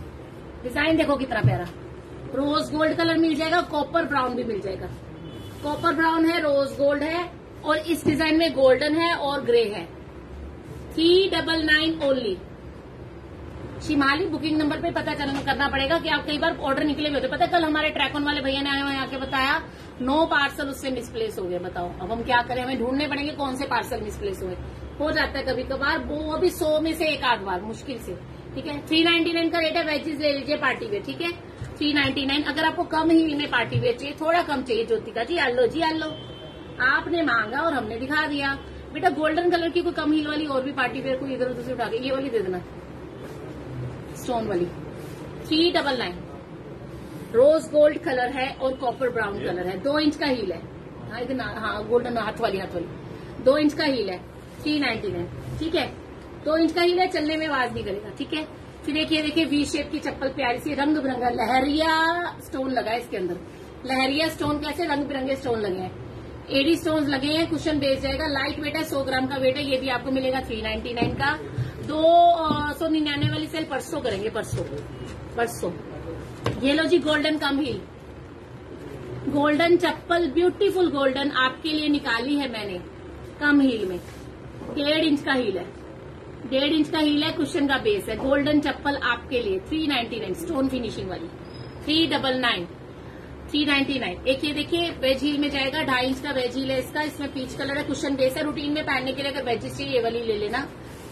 [SPEAKER 1] डिज़ाइन देखो कितना प्यारा। रोज गोल्ड कलर मिल जाएगा कॉपर ब्राउन भी मिल जाएगा। कॉपर ब्राउन है रोज गोल्ड है, और इस डिज़ाइन में गोल्डन है और ग्रे है। थ्री डबल नाइन ओनली शिमाली बुकिंग नंबर पे पता करना करना पड़ेगा कि आप कई बार ऑर्डर निकले हुए होते पता है कल हमारे ट्रैकन वाले भैया ने आए आके बताया नो पार्सल उससे मिसप्लेस हो गया, बताओ। अब हम क्या करें? हमें ढूँढने पड़ेंगे कौन से पार्सल मिसप्लेस हुए। हो जाता है कभी कभार वो अभी सौ में से एक आध बार, मुश्किल से। ठीक है? थ्री नाइनटी नाइन का रेट है वेजेस ले लीजिए पार्टी वेयर ठीक है? थ्री नाइन्टी नाइन अगर आपको कम ही में पार्टी वेयर चाहिए, थोड़ा कम चाहिए, ज्योतिका जी, आलो जी, आलो। आपने मांगा और हमने दिखा दिया। बेटा गोल्डन कलर की कोई कम हील वाली और भी पार्टी वेयर कोई इधर उधर से उठा के ये वाली दे देना। स्टोन वाली। Three double nine. Rose gold colour है और कॉपर ब्राउन कलर है। दो इंच का हील है। हाँ इधर हाँ गोल्डन हाथ वाली हाथ वाली। दो इंच का हील है। Three ninety nine. ठीक है? दो इंच का हील है चलने में आवाज़ नहीं करेगा। ठीक है? फिर देखिए देखिए वी शेप की चप्पल प्यारी सी रंग बिरंगा लहरिया स्टोन लगा है इसके अंदर। लहरिया स्टोन कैसे? रंग बिरंगे स्टोन लगे हैं। एडी स्टोन लगे हैं कुशन बेच जाएगा। लाइट वेट है, सौ ग्राम का वेट है, ये भी आपको मिलेगा थ्री नाइन्टी नाइन का। दो सौ निन्यानवे वाली सेल परसों करेंगे, परसों। परसों। ये लो जी गोल्डन कम हील गोल्डन चप्पल ब्यूटीफुल गोल्डन आपके लिए निकाली है मैंने कम हील में। डेढ़ इंच का हील है। डेढ़ इंच का हील है क्वेश्चन का बेस है। गोल्डन चप्पल आपके लिए three ninety nine stone finishing वाली। Three double nine three ninety nine एक ये देखिए वेज हील में जाएगा, ढाई इंच का वेज हील है इसका। इसमें पीच कलर है क्वेश्चन बेस है। रूटीन में पहनने के लिए अगर वेजेस चाहिए, ये वाली ले लेना।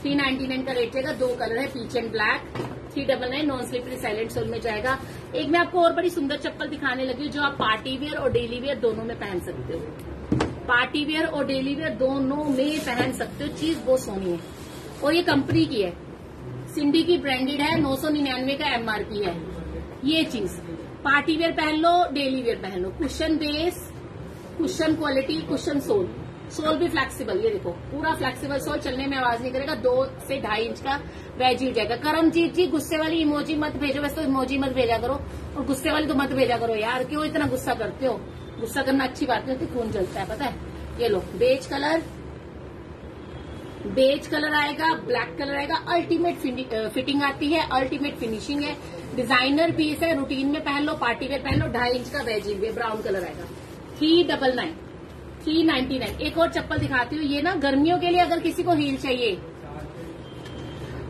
[SPEAKER 1] थ्री नाइन्टी नाइन का रेट जाएगा दो कलर है peach and black three double nine non slippery silent sole में जाएगा। एक मैं आपको और बड़ी सुंदर चप्पल दिखाने लगी जो आप पार्टी वेयर और डेली वेयर दोनों में पहन सकते हो। पार्टी वेयर और डेली वेयर दोनों में पहन सकते हो। चीज़ बहुत सोनी है। और ये कंपनी की है। सिंडी की ब्रांडेड है, नौ सौ निन्यानवे का एमआरपी है। ये चीज़। पार्टी वेयर पहन लो डेली वेयर पहन लो। Cushion base cushion quality cushion sole sole भी फ्लेक्सिबल ये देखो, पूरा फ्लेक्सिबल सोल चलने में आवाज़ नहीं करेगा, दो से ढाई इंच का वेज हो जाएगा। करमजीत जी, गुस्से वाली इमोजी मत भेजो, वैसे तो इमोजी मत भेजा करो, और गुस्से वाली तो मत भेजा करो यार, क्यों इतना गुस्सा करते हो? गुस्सा करना अच्छी बात नहीं होती, खून जलता है, पता है? ये लो बेज कलर बेज कलर आएगा ब्लैक कलर आएगा अल्टीमेट फिटिंग आती है अल्टीमेट फिनिशिंग है। डिज़ाइनर पीस है रूटीन में पहन लो पार्टी वेयर पहन लो, ढाई इंच का वेज ब्राउन कलर आएगा। Three double nine three ninety nine एक और चप्पल दिखाती हूँ, ये ना गर्मियों के लिए अगर किसी को हील चाहिए।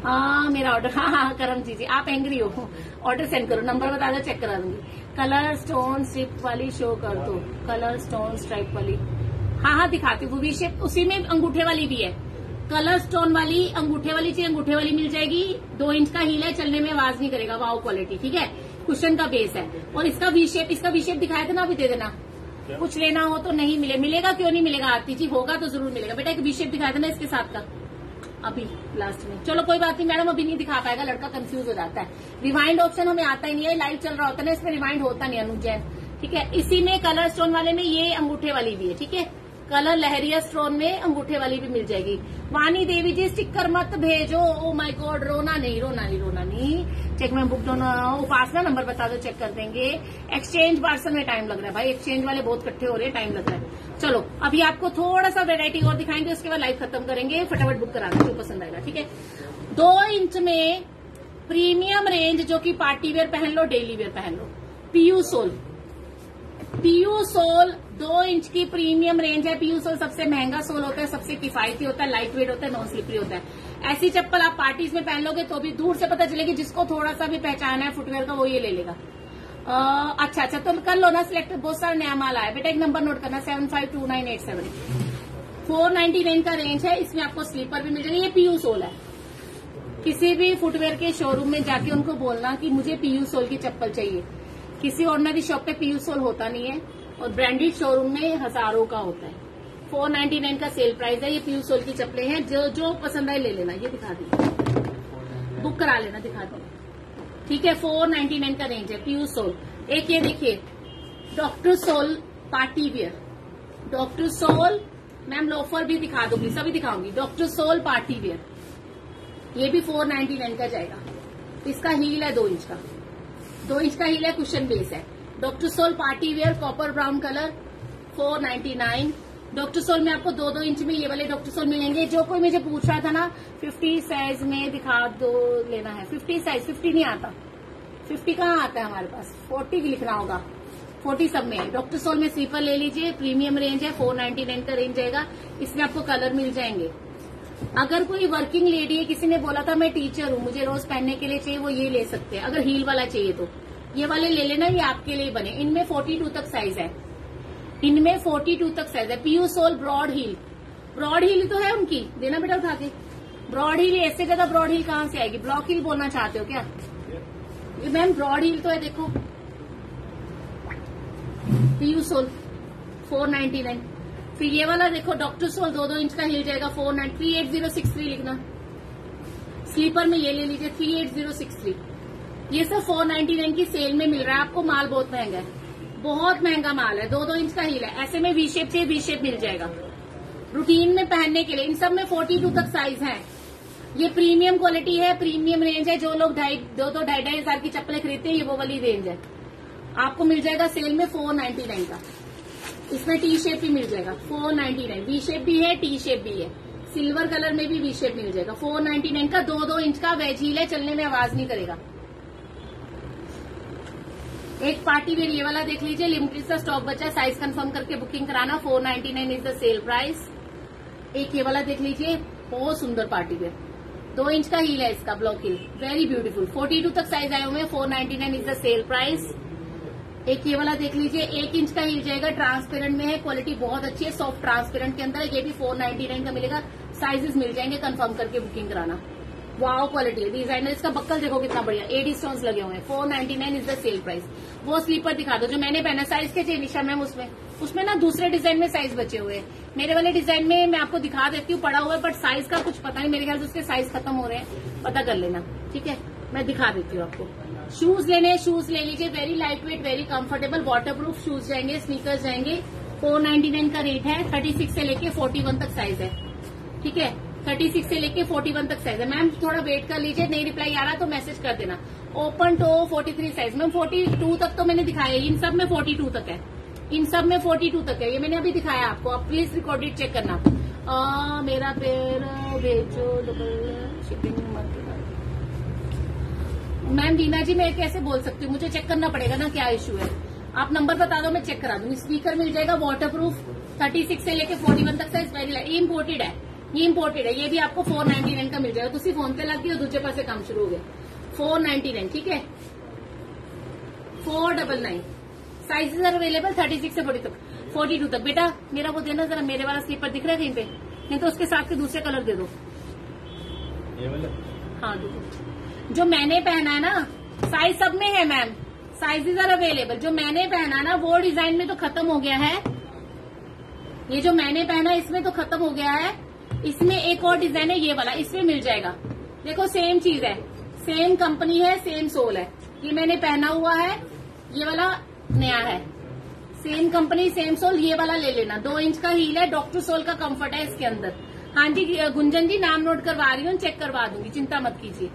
[SPEAKER 1] हाँ मेरा ऑर्डर हाँ हाँ करम जी जी, आप एंग्री हो। ऑर्डर सेंड करो नंबर बता दो चेक करा दूँगी। कलर स्टोन स्ट्रिप वाली शो कर दो। कलर स्टोन स्ट्राइप वाली। हाँ हाँ दिखाती हूँ, वो भी शेप उसी में अंगूठे वाली भी है। कलर स्टोन वाली अंगूठे वाली चाहिए अंगूठे वाली मिल जाएगी। दो इंच का हील है चलने में आवाज़ नहीं करेगा वाओ क्वालिटी ठीक है? कुशन का बेस है। और इसका वी शेप इसका वी शेप दिखाया था ना अभी दे देना। कुछ लेना हो तो नहीं मिले। मिलेगा क्यों नहीं मिलेगा? आरती जी होगा तो ज़रूर मिलेगा। बेटा एक विशेप दिखाया था ना इसके साथ का। अभी लास्ट में। चलो कोई बात नहीं मैडम अभी नहीं दिखा पाएगा लड़का कंफ्यूज हो जाता है। रिवाइंड ऑप्शन हमें आता ही नहीं है लाइव चल रहा होता है ना इसमें रिवाइंड होता नहीं अनुज जैन। ठीक है? इसी में कलर स्टोन वाले में ये अंगूठे वाली भी है ठीक है? कलर लहरिया स्टोन में अंगूठे वाली भी मिल जाएगी। वानी देवी जी स्टिकर मत भेजो। ओ माय गॉड रोना नहीं रोना नहीं रोना नहीं। चेक में बुक दोनों, उपासना नंबर बता दो चेक कर देंगे। एक्सचेंज पार्सल में टाइम लग रहा है भाई। एक्सचेंज वाले बहुत इकट्ठे हो रहे हैं टाइम लग रहा है। चलो, अभी आपको थोड़ा सा वेरायटी और दिखाएँगे, उसके बाद लाइव खत्म करेंगे। फटाफट बुक कराना, जो पसंद आएगा, ठीक है? दो इंच में प्रीमियम रेंज जो कि पार्टी वेयर पहन लो डेली वेयर पहन लो। पीयू सोल पीयू सोल दो इंच की प्रीमियम रेंज है पीयू सोल सबसे महँगा सोल होता है सबसे किफायती होता है लाइट वेट होता है नॉन स्लिपरी होता है। ऐसी चप्पल आप पार्टीज़ में पहन लोगे तो भी दूर से पता चलेगी जिसको थोड़ा सा भी पहचाना है फुटवेयर का वो ये ले लेगा। अ, अच्छा अच्छा तो कर लो ना सिलेक्ट बहुत सारा नया माल आया बेटा एक नंबर नोट करना seven five two nine eight seven four ninety nine का रेंज है इसमें आपको स्लीपर भी मिल जाएगी ये पीयू सोल है। किसी भी फुटवेयर के शोरूम में जाके उनको बोलना कि मुझे पीयू सोल की चप्पल चाहिए। किसी ऑर्डनरी शॉप पे पीयू सोल होता नहीं है। और ब्रांडेड शोरूम में हज़ारों का होता है। फोर नाइन्टी नाइन का सेल प्राइस है, ये पीयू सोल की चप्पलें हैं, जो जो पसंद आए ले लेना, ये दिखा दी। बुक करा लेना, दिखा दी। ठीक है फोर नाइन्टी नाइन का रेंज है पीयू सोल एक ये देखिए doctor sole party wear doctor sole ma'am loafer भी दिखा दूँगी सभी दिखाऊँगी। डॉक्टर सोल पार्टी वियर ये भी फोर नाइन्टी नाइन का जाएगा। इसका हील है दो इंच का। दो इंच का हील है कुशन बेस है। Doctor sole party wear, copper brown colour four ninety nine doctor sole, में आपको दो दो इंच में ये वाले डॉक्टर सोल मिलेंगे। जो कोई मुझे पूछ रहा था ना फिफ्टी साइज़ में दिखा दो, लेना है। फिफ्टी साइज़ फिफ्टी नहीं आता। फिफ्टी कहाँ आता है हमारे पास? फोर्टी लिखना होगा। फोर्टी सब में। डॉक्टर सोल में स्लीपर ले लीजिए। प्रीमियम रेंज है फोर नाइन्टी नाइन का रेंज आएगा इसमें आपको कलर मिल जाएँगे। अगर कोई वर्किंग लेडी है, किसी ने बोला था, मैं टीचर हूँ, मुझे रोज पहनने के लिए चाहिए, वो ये ले सकते हैं। अगर हील वाला चाहिए तो। ये वाले ले लेना, ये आपके लिए बने। इनमें 42 तक साइज़ है। इनमें 42 तक साइज़ है। PU sole broad heel broad heel तो है उनकी। देना बेटा उठा के। ब्रॉड हील ऐसे ज़्यादा ब्रॉड हील कहाँ से आएगी? ब्लॉक हील बोलना चाहते हो क्या? ये मैम ब्रॉड हील तो है, देखो। PU sole four ninety nine फिर ये वाला देखो डॉक्टर सोल दो दो इंच का हिल जाएगा four nine three eight zero six three लिखना। स्लीपर में ये ले लीजिए three eight zero six three ये सब फोर नाइन्टी नाइन की सेल में मिल रहा है। आपको माल बहुत महँगा है। बहुत महँगा माल है। दो दो इंच का हील है। ऐसे में वी शेप चाहिए वी शेप मिल जाएगा। रूटीन में पहनने के लिए। इन सब में फोर्टी टू तक साइज़ है। ये प्रीमियम क्वालिटी है प्रीमियम रेंज है। जो लोग ढाई दो दो ढाई ढाई हज़ार की चप्पलें खरीदते हैं, ये वो वाली रेंज है। आपको मिल जाएगा सेल में फोर नाइन्टी नाइन का। इसमें टी शेप भी मिल जाएगा। Four ninety nine V shape भी है टी शेप भी है। सिल्वर कलर में भी वी शेप मिल जाएगा। फोर नाइन्टी नाइन का दो दो इंच का वेज हील है। चलने में आवाज़ नहीं करेगा। एक पार्टी वेयर ये वाला देख लीजिए लिमिटेड सा स्टॉक बचा साइज़ कंफर्म करके बुकिंग कराना four ninety nine is the sale price एक ये वाला देख लीजिए, बहुत सुंदर पार्टी वेयर दो इंच का हील है इसका block heel very beautiful forty two तक साइज़ आए हुए four ninety nine is the sale price एक ये वाला देख लीजिए, एक इंच का हिल जाएगा ट्रांसपेरेंट में है क्वालिटी बहुत अच्छी है सॉफ्ट ट्रांसपेरेंट के अंदर ये भी फोर नाइन्टी नाइन का मिलेगा साइजेस मिल जाएँगे कंफर्म करके बुकिंग कराना। वाओ क्वालिटी है डिज़ाइनर इसका बक्कल देखो कितना बढ़िया। एडी स्टोन्स लगे हुए हैं। Four ninety nine is the sale price वो स्लीपर दिखा दो, जो मैंने पहना साइज़ के चाहिए निशा मैम उसमें? उसमें ना दूसरे डिज़ाइन में साइज़ बचे हुए हैं। मेरे वाले डिज़ाइन में मैं आपको दिखा देती हूँ, पड़ा हुआ है बट साइज़ का कुछ पता नहीं। मेरे ख्याल से उसके साइज़ खत्म हो रहे हैं। पता कर लेना, ठीक है? मैं दिखा देती हूँ आपको। शूज़ लेने शूज़ ले लीजिए। Very lightweight very comfortable waterproof shoes जाएँगे स्नीकर्स जाएँगे। फोर नाइन्टी नाइन का रेट है थर्टी सिक्स से लेके फोर्टी वन तक साइज़ है, ठीक है? थर्टी सिक्स से लेके फोर्टी वन तक साइज़ है। मैम थोड़ा वेट कर लीजिए नहीं रिप्लाई आ रहा तो मैसेज कर देना। Open toe forty three size ma'am forty two तक तो मैंने दिखाया इन सब में फोर्टी टू तक है। इन सब में फोर्टी टू तक है। ये मैंने अभी दिखाया आपको। आप प्लीज़ रिकॉर्डेड चेक करना। आ, मेरा पेड़ भेजो double shipping ma'am Deena ji मैं कैसे बोल सकती हूँ? मुझे चेक करना पड़ेगा ना क्या इशू है? आप नंबर बता दो मैं चेक करा दूँगी स्पीकर मिल जाएगा वाटर प्रूफ थर्टी सिक्स से लेके फोर्टी वन तक साइज़ वेरी इम्पोर्टेड है। ये इम्पोर्टेड है ये भी आपको फोर नाइन्टी नाइन का मिल जाएगा। तुम फ़ोन पे लग गई और दूसरे पासे काम शुरू हो गया। फोर नाइन्टी नाइन ठीक है? Four double nine sizes are available thirty six से फोर्टी तक। फोर्टी टू तक। बेटा मेरा वो देना जरा मेरे वाला स्लीपर दिख रहा है कहीं पे? नहीं तो उसके साथ के दूसरे कलर दे दो। हाँ दो जो मैंने पहना है ना साइज़ सब में है मैम साइजेस आर अवेलेबल जो मैंने पहना ना वो डिज़ाइन में तो खत्म हो गया है। ये जो मैंने पहना इसमें तो खत्म हो गया है। इसमें एक और डिज़ाइन है, ये वाला, इसमें मिल जाएगा। देखो सेम चीज़ है। सेम कंपनी है सेम सोल है। ये मैंने पहना हुआ है, ये वाला नया है। सेम कंपनी सेम सोल ये वाला ले लेना। दो इंच का हील है डॉक्टर सोल का कंफर्ट है इसके अंदर। हाँ जी, गुंजन जी, नाम नोट करवा रही हूँ चेक करवा दूँगी, चिंता मत कीजिए।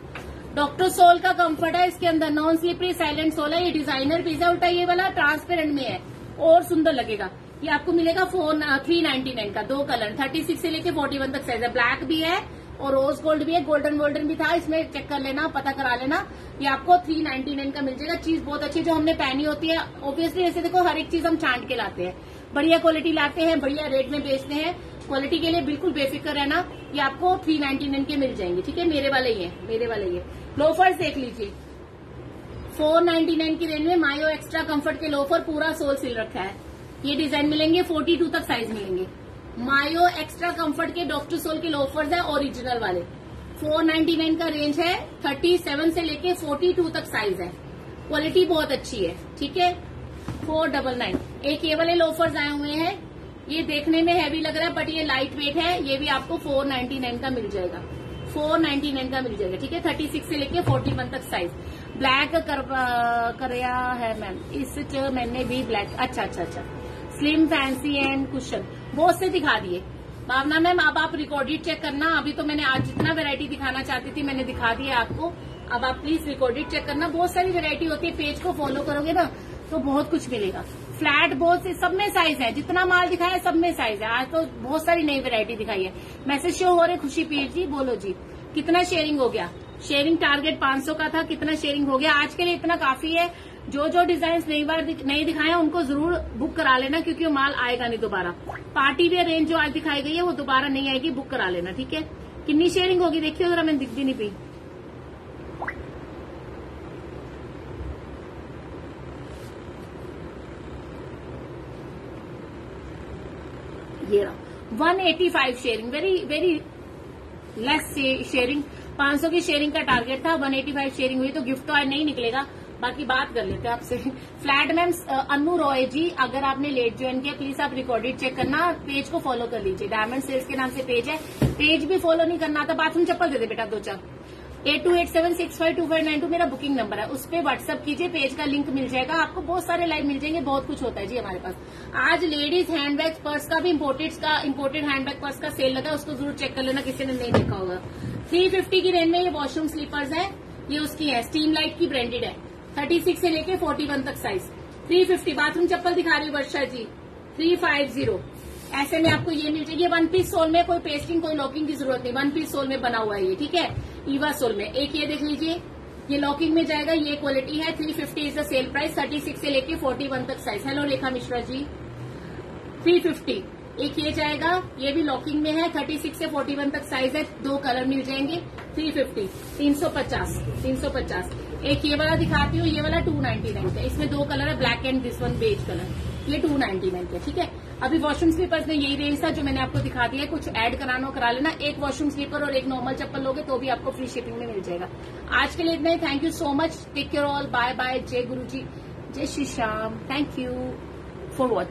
[SPEAKER 1] डॉक्टर सोल का कंफर्ट है इसके अंदर। नॉन स्लिपरी साइलेंट सोल है, ये डिज़ाइनर पीस उल्टा ये वाला ट्रांसपेरेंट में है। और सुंदर लगेगा। ये आपको मिलेगा फोर थ्री नाइनटी नाइन का, दो कलर थर्टी सिक्स से लेके फोर्टी वन तक साइज़ है। ब्लैक भी है और रोज गोल्ड भी है गोल्डन गोल्डन भी था, इसमें चेक कर लेना, पता करा लेना ये आपको थ्री नाइनटी नाइन का मिल जाएगा। चीज़ बहुत अच्छी जो हमने पहनी होती है। ऑब्वियसली ऐसे देखो, हर एक चीज़ हम छांट के लाते हैं। बढ़िया क्वालिटी लाते हैं, बढ़िया रेट में बेचते हैं। क्वालिटी के लिए बिल्कुल बेफिक्र रहना ये आपको थ्री नाइनटी नाइन के मिल जाएँगे, ठीक है? मेरे वाले है मेरे वाले ये लोफर्स देख लीजिए। फोर नाइनटी नाइन की रेंज में मायो एक्स्ट्रा कंफर्ट के लोफर पूरा सोल सिल रखा है। ये डिज़ाइन मिलेंगे फोर्टी टू तक साइज़ मिलेंगे। मायो एक्स्ट्रा कंफर्ट के डॉक्टर सोल के लोफर्स है ओरिजिनल वाले। फोर नाइनटी नाइन का रेंज है थर्टी सेवन से लेके फोर्टी टू तक साइज़ है। क्वालिटी बहुत अच्छी है ठीक है? फोर डबल नाइन एक ये वाले लोफर्स आए हुए हैं। ये देखने में हैवी लग रहा है बट ये लाइट वेट है। ये भी आपको फोर नाइनटी नाइन का मिल जाएगा। फोर नाइनटी नाइन का मिल जाएगा ठीक है? थर्टी सिक्स से लेके फोर्टी वन तक साइज़ ब्लैक कर, करया है मैम इस मैंने भी ब्लैक अच्छा अच्छा अच्छा। Slim fancy and cushion. बहुत से दिखा दिए। भावना मैम, अब आप रिकॉर्डेड चेक करना। अभी तो मैंने आज जितना वेरायटी दिखाना चाहती थी, मैंने दिखा दिया आपको। अब आप प्लीज़ रिकॉर्डेड चेक करना। बहुत सारी वेरायटी होती है। पेज को फॉलो करोगे ना तो बहुत कुछ मिलेगा। फ्लैट बहुत से सब में साइज़ है। जितना माल दिखाया, सब में साइज़ है। आज तो बहुत सारी नई वेरायटी दिखाई है। मैसेज शो हो रहे खुशी पीर जी, बोलो जी। कितना शेयरिंग हो गया? शेयरिंग टारगेट 500 का था। कितना शेयरिंग हो गया? आज के लिए इतना काफ़ी है। जो जो डिज़ाइन नई बार दिख, नहीं दिखाए उनको ज़रूर बुक करा लेना क्योंकि वो माल आएगा नहीं दोबारा। पार्टी वेयर रेंज जो आज दिखाई गई है वो दोबारा नहीं आएगी बुक करा लेना ठीक है? कितनी शेयरिंग होगी देखिए जरा मैंने दिखती नहीं पी ये रहा। 185 sharing very very less sharing 500 की शेयरिंग का टारगेट था 185 शेयरिंग हुई तो गिफ्ट तो आज नहीं निकलेगा। बाकी बात कर लेते हैं आपसे। फ्लैट मैम अनु रॉय जी, अगर आपने लेट ज्वाइन किया प्लीज़ आप रिकॉर्डेड चेक करना। पेज को फॉलो कर लीजिए। डायमंड सेल्स के नाम से पेज है। पेज भी फॉलो नहीं करना था बाथरूम चप्पल दे दे बेटा, दो चार। Eight two eight seven six five two five nine two मेरा बुकिंग नंबर है। उस पर व्हाट्सअप कीजिए, पेज का लिंक मिल जाएगा। आपको बहुत सारे लाइव मिल जाएँगे, बहुत कुछ होता है जी हमारे पास। आज लेडीज़ हैंडबैग पर्स का भी इम्पोर्टेड का इम्पोर्टेड हैंडबैग पर्स का सेल लगा उसको ज़रूर चेक कर लेना, किसी ने नहीं देखा होगा। थ्री फिफ्टी की रेंज में ये वॉशरूम स्लीपर्स है, ये उसकी है स्टीम लाइट की ब्रांडेड है। थर्टी सिक्स से लेके फोर्टी वन तक साइज़ थ्री फिफ्टी बाथरूम चप्पल दिखा रही Varsha ji. Three five zero ऐसे में आपको ये मिल जाएगी। वन पीस सोल में कोई पेस्टिंग कोई लॉकिंग की ज़रूरत नहीं। वन पीस सोल में बना हुआ है ये, ठीक है? ईवा सोल में। एक ये देख लीजिए। ये लॉकिंग में जाएगा, ये क्वालिटी है। Three fifty is the sale price thirty six से लेके फोर्टी वन तक size hello Rekha Mishra ji. Three fifty एक ये जाएगा। ये भी लॉकिंग में है। थर्टी सिक्स से फोर्टी वन तक साइज़ है। दो कलर मिल जाएँगे। थ्री फिफ्टी तीन सौ पचास। तीन सौ पचास। एक ये वाला दिखाती हूँ, ये वाला टू नाइन्टी नाइन का इसमें दो कलर है black and this one beige colour ये टू नाइन्टी नाइन का ठीक है? अभी वॉशरूम स्लीपर्स में यही रेंज था जो मैंने आपको दिखा दिया कुछ ऐड कराना करा लेना। एक वॉशरूम स्लीपर और एक नॉर्मल चप्पल लोगे तो भी आपको फ्री शिपिंग में मिल जाएगा। आज के लिए इतना ही। Thank you so much take care all bye bye जय गुरु जी जय Shri Shyam thank you for watching